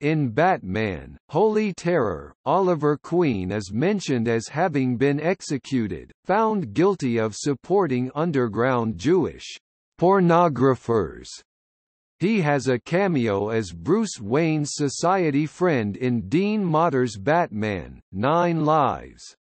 In Batman, Holy Terror, Oliver Queen is mentioned as having been executed, found guilty of supporting underground Jewish pornographers. He has a cameo as Bruce Wayne's society friend in Dean Motter's Batman, Nine Lives.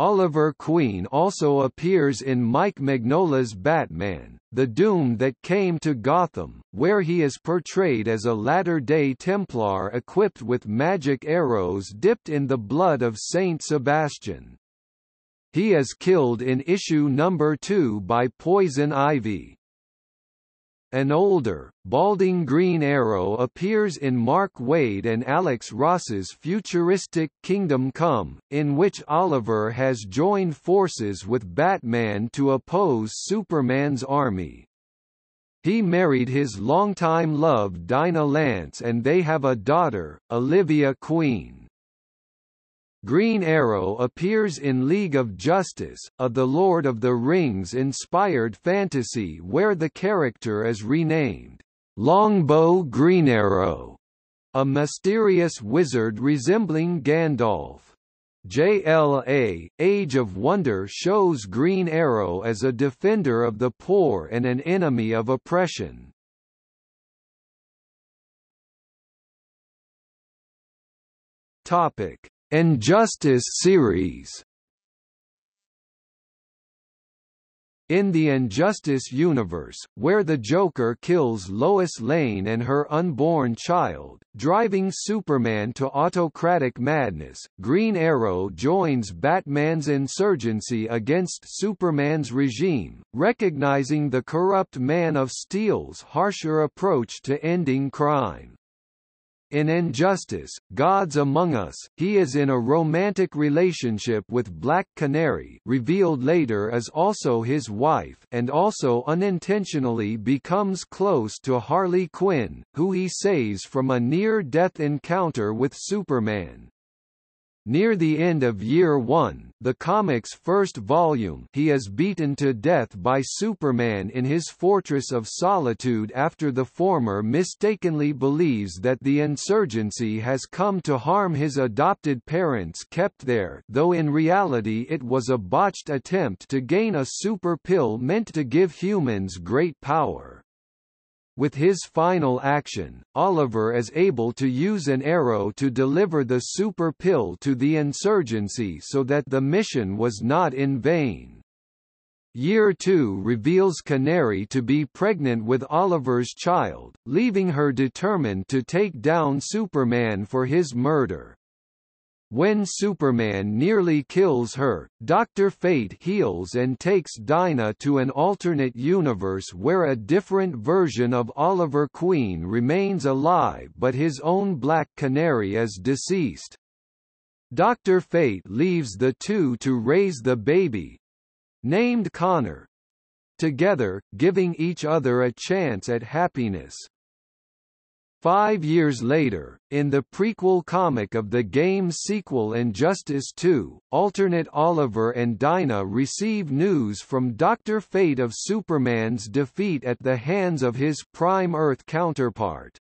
Oliver Queen also appears in Mike Mignola's Batman, The Doom That Came to Gotham, where he is portrayed as a Latter-day Templar equipped with magic arrows dipped in the blood of Saint Sebastian. He is killed in issue number 2 by Poison Ivy. An older, balding Green Arrow appears in Mark Waid and Alex Ross's futuristic Kingdom Come, in which Oliver has joined forces with Batman to oppose Superman's army. He married his longtime love Dinah Lance and they have a daughter, Olivia Queen. Green Arrow appears in League of Justice, a The Lord of the Rings-inspired fantasy where the character is renamed, Longbow Green Arrow, a mysterious wizard resembling Gandalf. JLA, Age of Wonder shows Green Arrow as a defender of the poor and an enemy of oppression. Topic Injustice series In the Injustice universe, where the Joker kills Lois Lane and her unborn child, driving Superman to autocratic madness, Green Arrow joins Batman's insurgency against Superman's regime, recognizing the corrupt Man of Steel's harsher approach to ending crime. In Injustice, Gods Among Us, he is in a romantic relationship with Black Canary revealed later as also his wife and also unintentionally becomes close to Harley Quinn, who he saves from a near-death encounter with Superman. Near the end of Year One, the comic's first volume he is beaten to death by Superman in his Fortress of Solitude after the former mistakenly believes that the insurgency has come to harm his adopted parents kept there though in reality it was a botched attempt to gain a super pill meant to give humans great power. With his final action, Oliver is able to use an arrow to deliver the super pill to the insurgency so that the mission was not in vain. Year 2 reveals Canary to be pregnant with Oliver's child, leaving her determined to take down Superman for his murder. When Superman nearly kills her, Dr. Fate heals and takes Dinah to an alternate universe where a different version of Oliver Queen remains alive but his own Black Canary is deceased. Dr. Fate leaves the two to raise the baby—named Connor, together, giving each other a chance at happiness. Five years later, in the prequel comic of the game's sequel Injustice 2, alternate Oliver and Dinah receive news from Dr. Fate of Superman's defeat at the hands of his Prime Earth counterpart.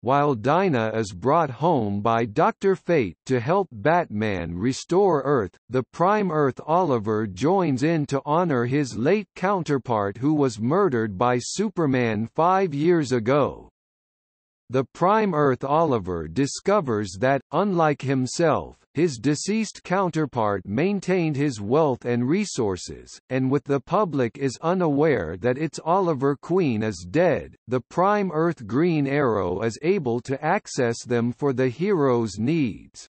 While Dinah is brought home by Dr. Fate to help Batman restore Earth, the Prime Earth Oliver joins in to honor his late counterpart who was murdered by Superman five years ago. The Prime Earth Oliver discovers that, unlike himself, his deceased counterpart maintained his wealth and resources, and with the public is unaware that its Oliver Queen is dead, the Prime Earth Green Arrow is able to access them for the hero's needs.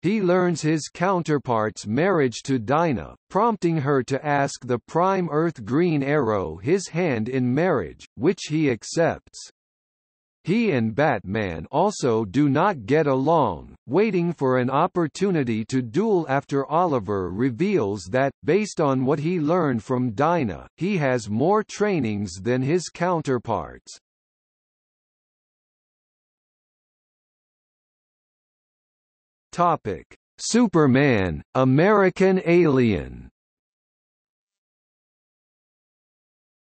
He learns his counterpart's marriage to Dinah, prompting her to ask the Prime Earth Green Arrow his hand in marriage, which he accepts. He and Batman also do not get along, waiting for an opportunity to duel after Oliver reveals that, based on what he learned from Dinah, he has more trainings than his counterparts. Topic: Superman, American Alien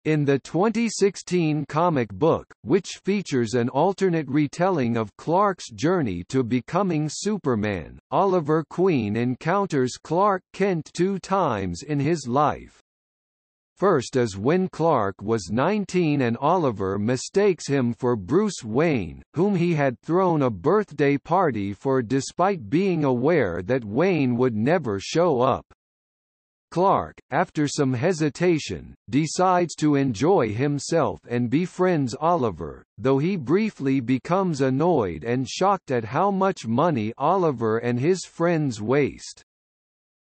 In the 2016 comic book, which features an alternate retelling of Clark's journey to becoming Superman, Oliver Queen encounters Clark Kent two times in his life. First is when Clark was 19 and Oliver mistakes him for Bruce Wayne, whom he had thrown a birthday party for despite being aware that Wayne would never show up. Clark, after some hesitation, decides to enjoy himself and befriends Oliver, though he briefly becomes annoyed and shocked at how much money Oliver and his friends waste.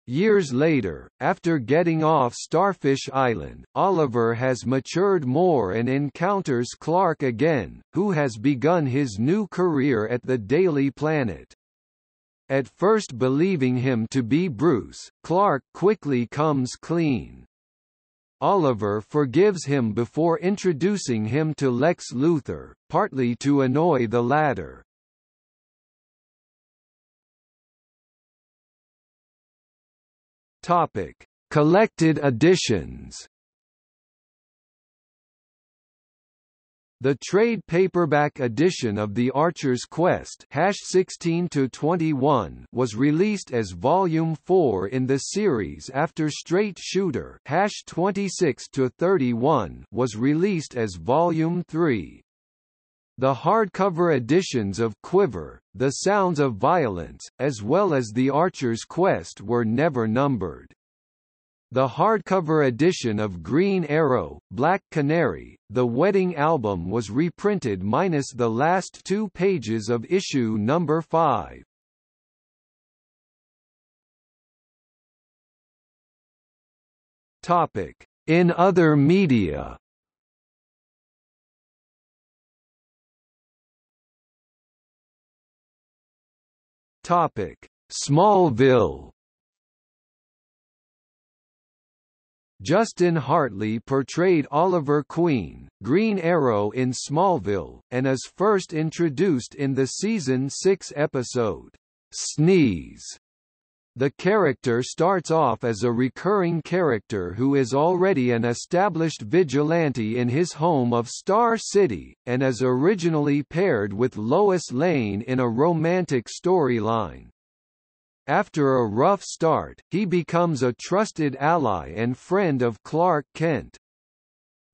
Years later, after getting off Starfish Island, Oliver has matured more and encounters Clark again, who has begun his new career at the Daily Planet. At first believing him to be Bruce, Clark quickly comes clean. Oliver forgives him before introducing him to Lex Luthor, partly to annoy the latter. Topic: Collected editions. The trade paperback edition of The Archer's Quest (16-21) was released as Volume 4 in the series after Straight Shooter (26-31) was released as Volume 3. The hardcover editions of Quiver, The Sounds of Violence, as well as The Archer's Quest were never numbered. The hardcover edition of Green Arrow, Black Canary, the wedding album was reprinted minus the last two pages of issue number 5. Topic: In other media. Topic: Smallville. Justin Hartley portrayed Oliver Queen, Green Arrow in Smallville, and is first introduced in the season 6 episode, Sneeze. The character starts off as a recurring character who is already an established vigilante in his home of Star City, and is originally paired with Lois Lane in a romantic storyline. After a rough start, he becomes a trusted ally and friend of Clark Kent.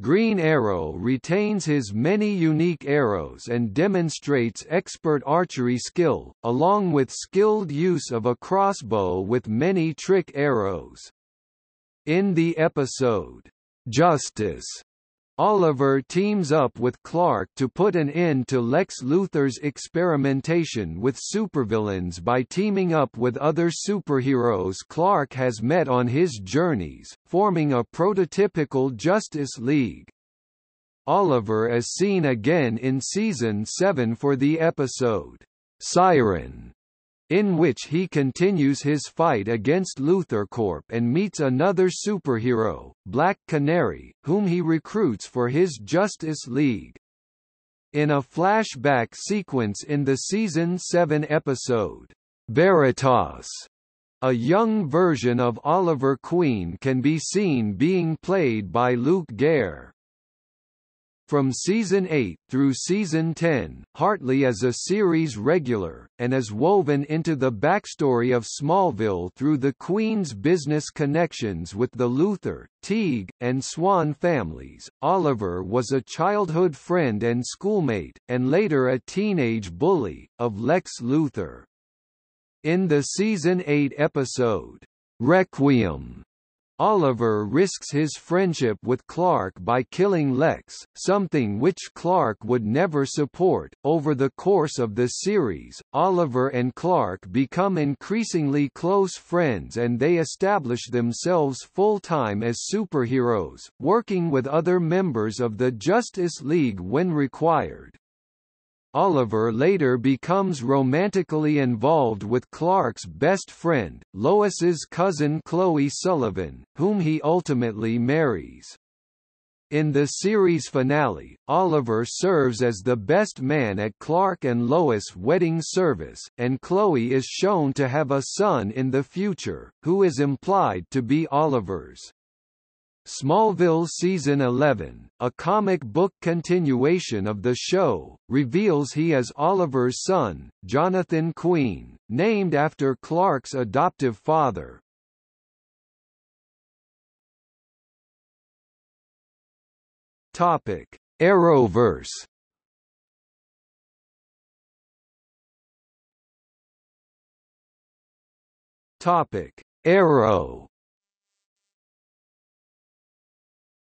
Green Arrow retains his many unique arrows and demonstrates expert archery skill, along with skilled use of a crossbow with many trick arrows. In the episode, Justice, Oliver teams up with Clark to put an end to Lex Luthor's experimentation with supervillains by teaming up with other superheroes Clark has met on his journeys, forming a prototypical Justice League. Oliver is seen again in Season 7 for the episode, Siren, in which he continues his fight against LuthorCorp and meets another superhero, Black Canary, whom he recruits for his Justice League. In a flashback sequence in the Season 7 episode, Veritas, a young version of Oliver Queen can be seen being played by Luke Gair. From season 8 through season 10, Hartley is a series regular, and is woven into the backstory of Smallville through the Queen's business connections with the Luthor, Teague, and Swan families. Oliver was a childhood friend and schoolmate, and later a teenage bully, of Lex Luthor. In the season 8 episode, Requiem, Oliver risks his friendship with Clark by killing Lex, something which Clark would never support. Over the course of the series, Oliver and Clark become increasingly close friends and they establish themselves full-time as superheroes, working with other members of the Justice League when required. Oliver later becomes romantically involved with Clark's best friend, Lois's cousin Chloe Sullivan, whom he ultimately marries. In the series finale, Oliver serves as the best man at Clark and Lois' wedding service, and Chloe is shown to have a son in the future, who is implied to be Oliver's. Smallville Season 11, a comic book continuation of the show, reveals he is Oliver's son, Jonathan Queen, named after Clark's adoptive father. Topic: Arrowverse. Topic: Arrow.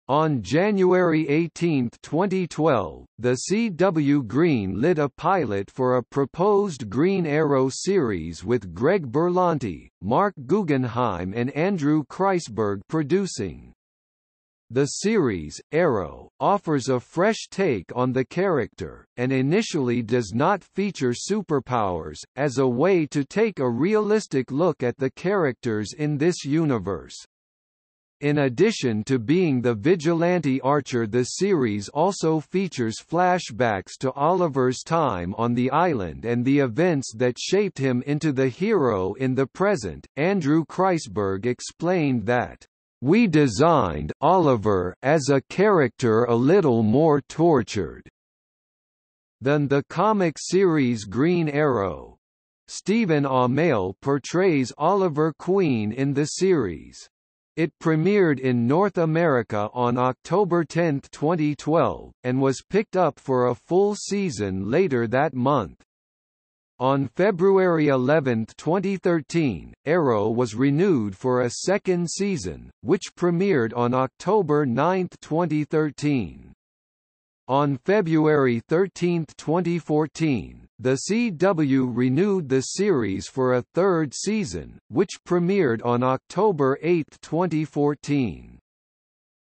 On January 18, 2012, the CW Green lit a pilot for a proposed Green Arrow series with Greg Berlanti, Marc Guggenheim and Andrew Kreisberg producing. The series, Arrow, offers a fresh take on the character, and initially does not feature superpowers, as a way to take a realistic look at the characters in this universe. In addition to being the vigilante archer the series also features flashbacks to Oliver's time on the island and the events that shaped him into the hero in the present. Andrew Kreisberg explained that we designed Oliver as a character a little more tortured than the comic series Green Arrow. Stephen Amell portrays Oliver Queen in the series. It premiered in North America on October 10, 2012, and was picked up for a full season later that month. On February 11, 2013, Arrow was renewed for a second season, which premiered on October 9, 2013. On February 13, 2014, the CW renewed the series for a third season, which premiered on October 8, 2014.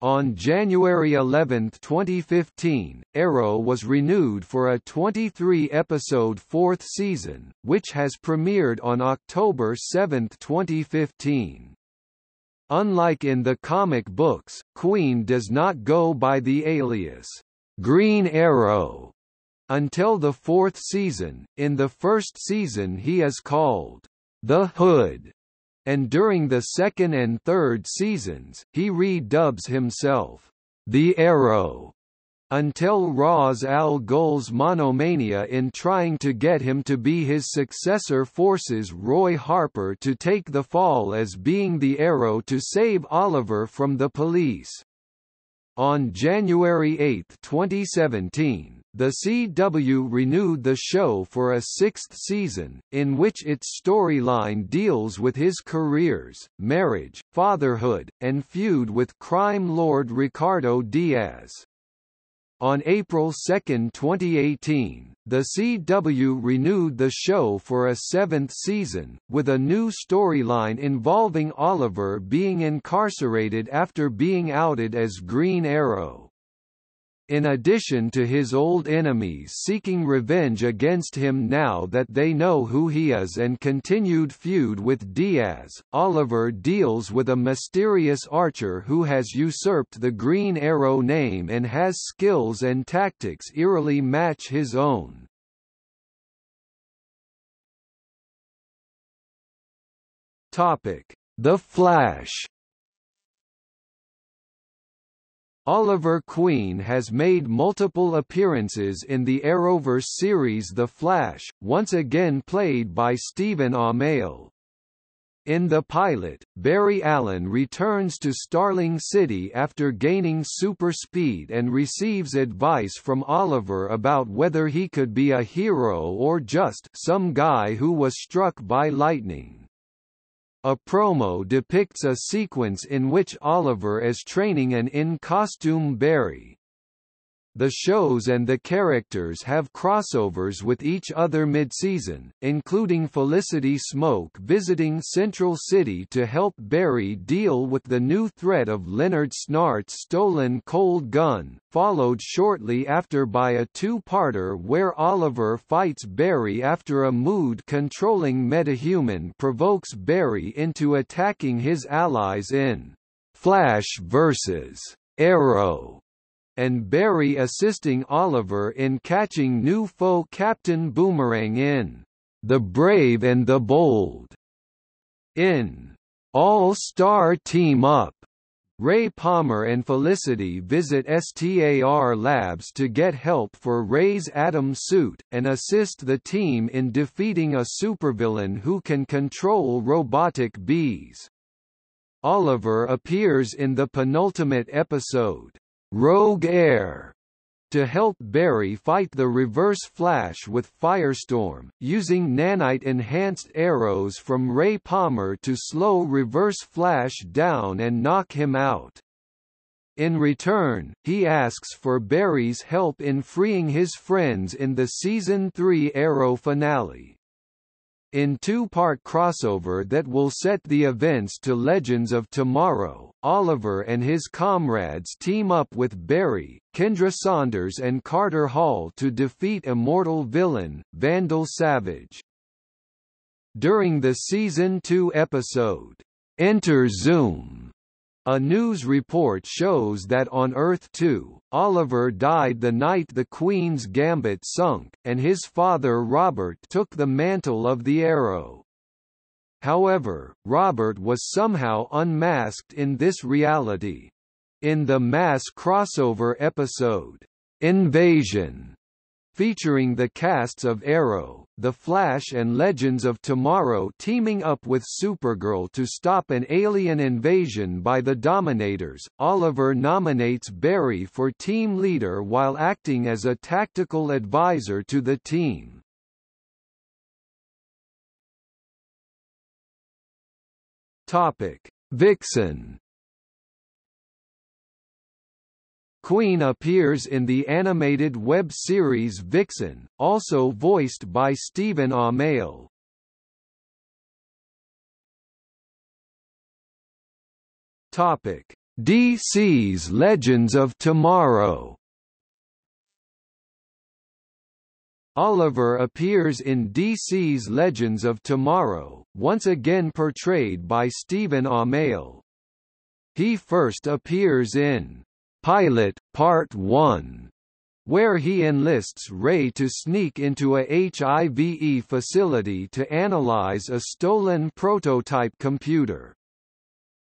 On January 11, 2015, Arrow was renewed for a 23-episode fourth season, which has premiered on October 7, 2015. Unlike in the comic books, Queen does not go by the alias, Green Arrow, until the fourth season. In the first season he is called, The Hood and during the second and third seasons, he redubs himself, The Arrow, until Ra's al Ghul's monomania in trying to get him to be his successor forces Roy Harper to take the fall as being the Arrow to save Oliver from the police. On January 8, 2017, the CW renewed the show for a sixth season, in which its storyline deals with his careers, marriage, fatherhood, and feud with crime lord Ricardo Diaz. On April 2, 2018, the CW renewed the show for a seventh season, with a new storyline involving Oliver being incarcerated after being outed as Green Arrow. In addition to his old enemies seeking revenge against him now that they know who he is and continued feud with Diaz, Oliver deals with a mysterious archer who has usurped the Green Arrow name and has skills and tactics eerily match his own. The Flash Oliver Queen has made multiple appearances in the Arrowverse series The Flash, once again played by Stephen Amell. In the pilot, Barry Allen returns to Starling City after gaining super speed and receives advice from Oliver about whether he could be a hero or just some guy who was struck by lightning. A promo depicts a sequence in which Oliver is training an in-costume Barry, the shows and the characters have crossovers with each other mid-season, including Felicity Smoak visiting Central City to help Barry deal with the new threat of Leonard Snart's stolen cold gun, followed shortly after by a two-parter where Oliver fights Barry after a mood-controlling metahuman provokes Barry into attacking his allies in Flash vs. Arrow and Barry assisting Oliver in catching new foe Captain Boomerang in The Brave and the Bold. In All-Star Team Up, Ray Palmer and Felicity visit STAR Labs to get help for Ray's Atom suit, and assist the team in defeating a supervillain who can control robotic bees. Oliver appears in the penultimate episode, Rogue Air to help Barry fight the Reverse Flash with Firestorm, using nanite-enhanced arrows from Ray Palmer to slow Reverse Flash down and knock him out. In return, he asks for Barry's help in freeing his friends in the Season 3 Arrow finale. In two-part crossover that will set the events to Legends of Tomorrow, Oliver and his comrades team up with Barry, Kendra Saunders and Carter Hall to defeat immortal villain, Vandal Savage. During the Season 2 episode, Enter Zoom, a news report shows that on Earth-2, Oliver died the night the Queen's Gambit sunk, and his father Robert took the mantle of the Arrow. However, Robert was somehow unmasked in this reality. In the mass crossover episode, Invasion, featuring the casts of Arrow, The Flash and Legends of Tomorrow teaming up with Supergirl to stop an alien invasion by the Dominators. Oliver nominates Barry for team leader while acting as a tactical advisor to the team. Topic: Vixen Queen appears in the animated web series Vixen, also voiced by Stephen Amell. Topic: DC's Legends of Tomorrow. Oliver appears in DC's Legends of Tomorrow, once again portrayed by Stephen Amell. He first appears in Pilot, Part 1, where he enlists Ray to sneak into a HIVE facility to analyze a stolen prototype computer.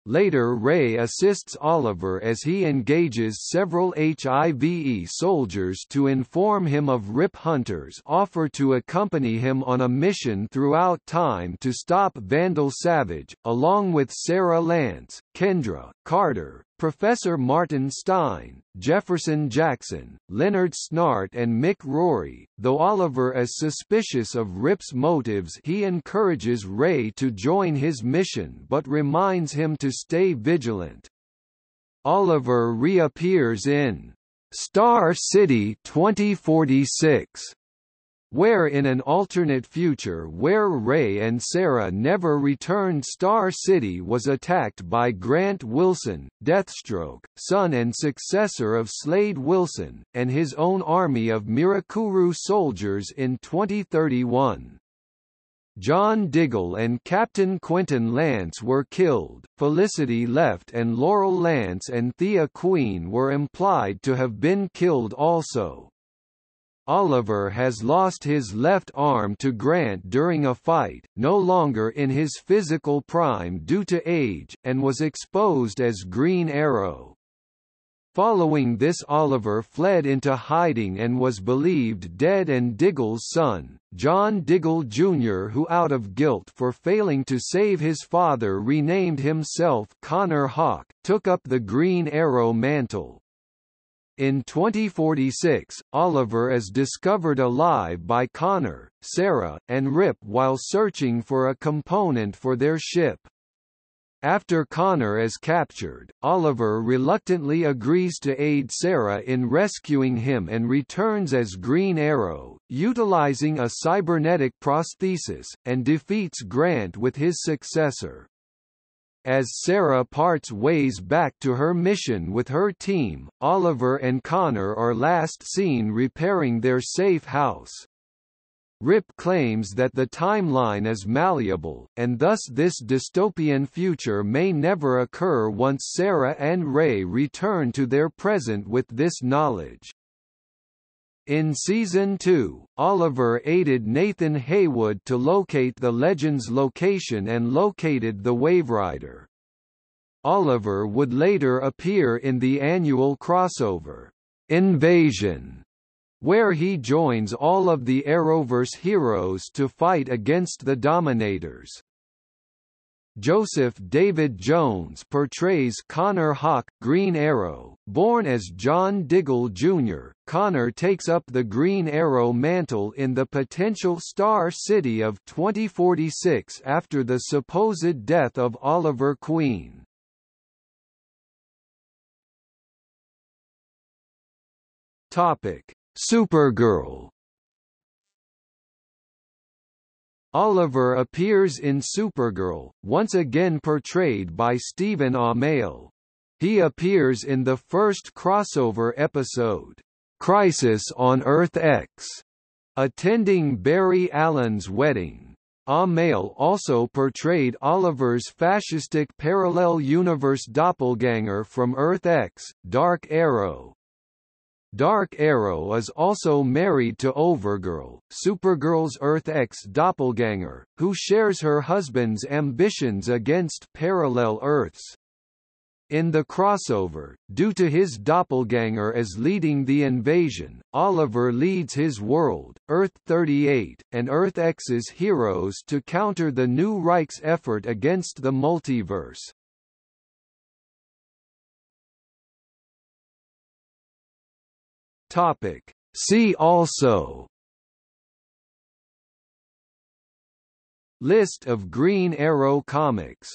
Later Ray assists Oliver as he engages several HIVE soldiers to inform him of Rip Hunter's offer to accompany him on a mission throughout time to stop Vandal Savage, along with Sara Lance, Kendra, Carter, Professor Martin Stein, Jefferson Jackson, Leonard Snart and Mick Rory. Though Oliver is suspicious of Rip's motives he encourages Ray to join his mission but reminds him to stay vigilant. Oliver reappears in Star City 2046 where in an alternate future where Ray and Sarah never returned Star City was attacked by Grant Wilson, Deathstroke, son and successor of Slade Wilson, and his own army of Mirakuru soldiers in 2031. John Diggle and Captain Quentin Lance were killed, Felicity left and Laurel Lance and Thea Queen were implied to have been killed also. Oliver has lost his left arm to Grant during a fight, no longer in his physical prime due to age, and was exposed as Green Arrow. Following this Oliver fled into hiding and was believed dead and Diggle's son, John Diggle Jr. who out of guilt for failing to save his father renamed himself Connor Hawke, took up the Green Arrow mantle. In 2046, Oliver is discovered alive by Connor, Sara, and Rip while searching for a component for their ship. After Connor is captured, Oliver reluctantly agrees to aid Sara in rescuing him and returns as Green Arrow, utilizing a cybernetic prosthesis, and defeats Grant with his successor. As Sara parts ways back to her mission with her team, Oliver and Connor are last seen repairing their safe house. Rip claims that the timeline is malleable, and thus this dystopian future may never occur once Sara and Ray return to their present with this knowledge. In Season 2, Oliver aided Nathan Heywood to locate the Legend's location and located the Waverider. Oliver would later appear in the annual crossover, Invasion, where he joins all of the Arrowverse heroes to fight against the Dominators. Joseph David Jones portrays Connor Hawke, Green Arrow. Born as John Diggle Jr., Connor takes up the Green Arrow mantle in the potential Star City of 2046 after the supposed death of Oliver Queen. Topic: Supergirl Oliver appears in Supergirl, once again portrayed by Stephen Amell. He appears in the first crossover episode, Crisis on Earth X, attending Barry Allen's wedding. Amell also portrayed Oliver's fascistic parallel universe doppelganger from Earth X, Dark Arrow. Dark Arrow is also married to Overgirl, Supergirl's Earth X doppelganger, who shares her husband's ambitions against parallel Earths. In the crossover, due to his doppelganger as leading the invasion, Oliver leads his world, Earth-38, and Earth X's heroes to counter the New Reich's effort against the multiverse. Topic. See also List of Green Arrow comics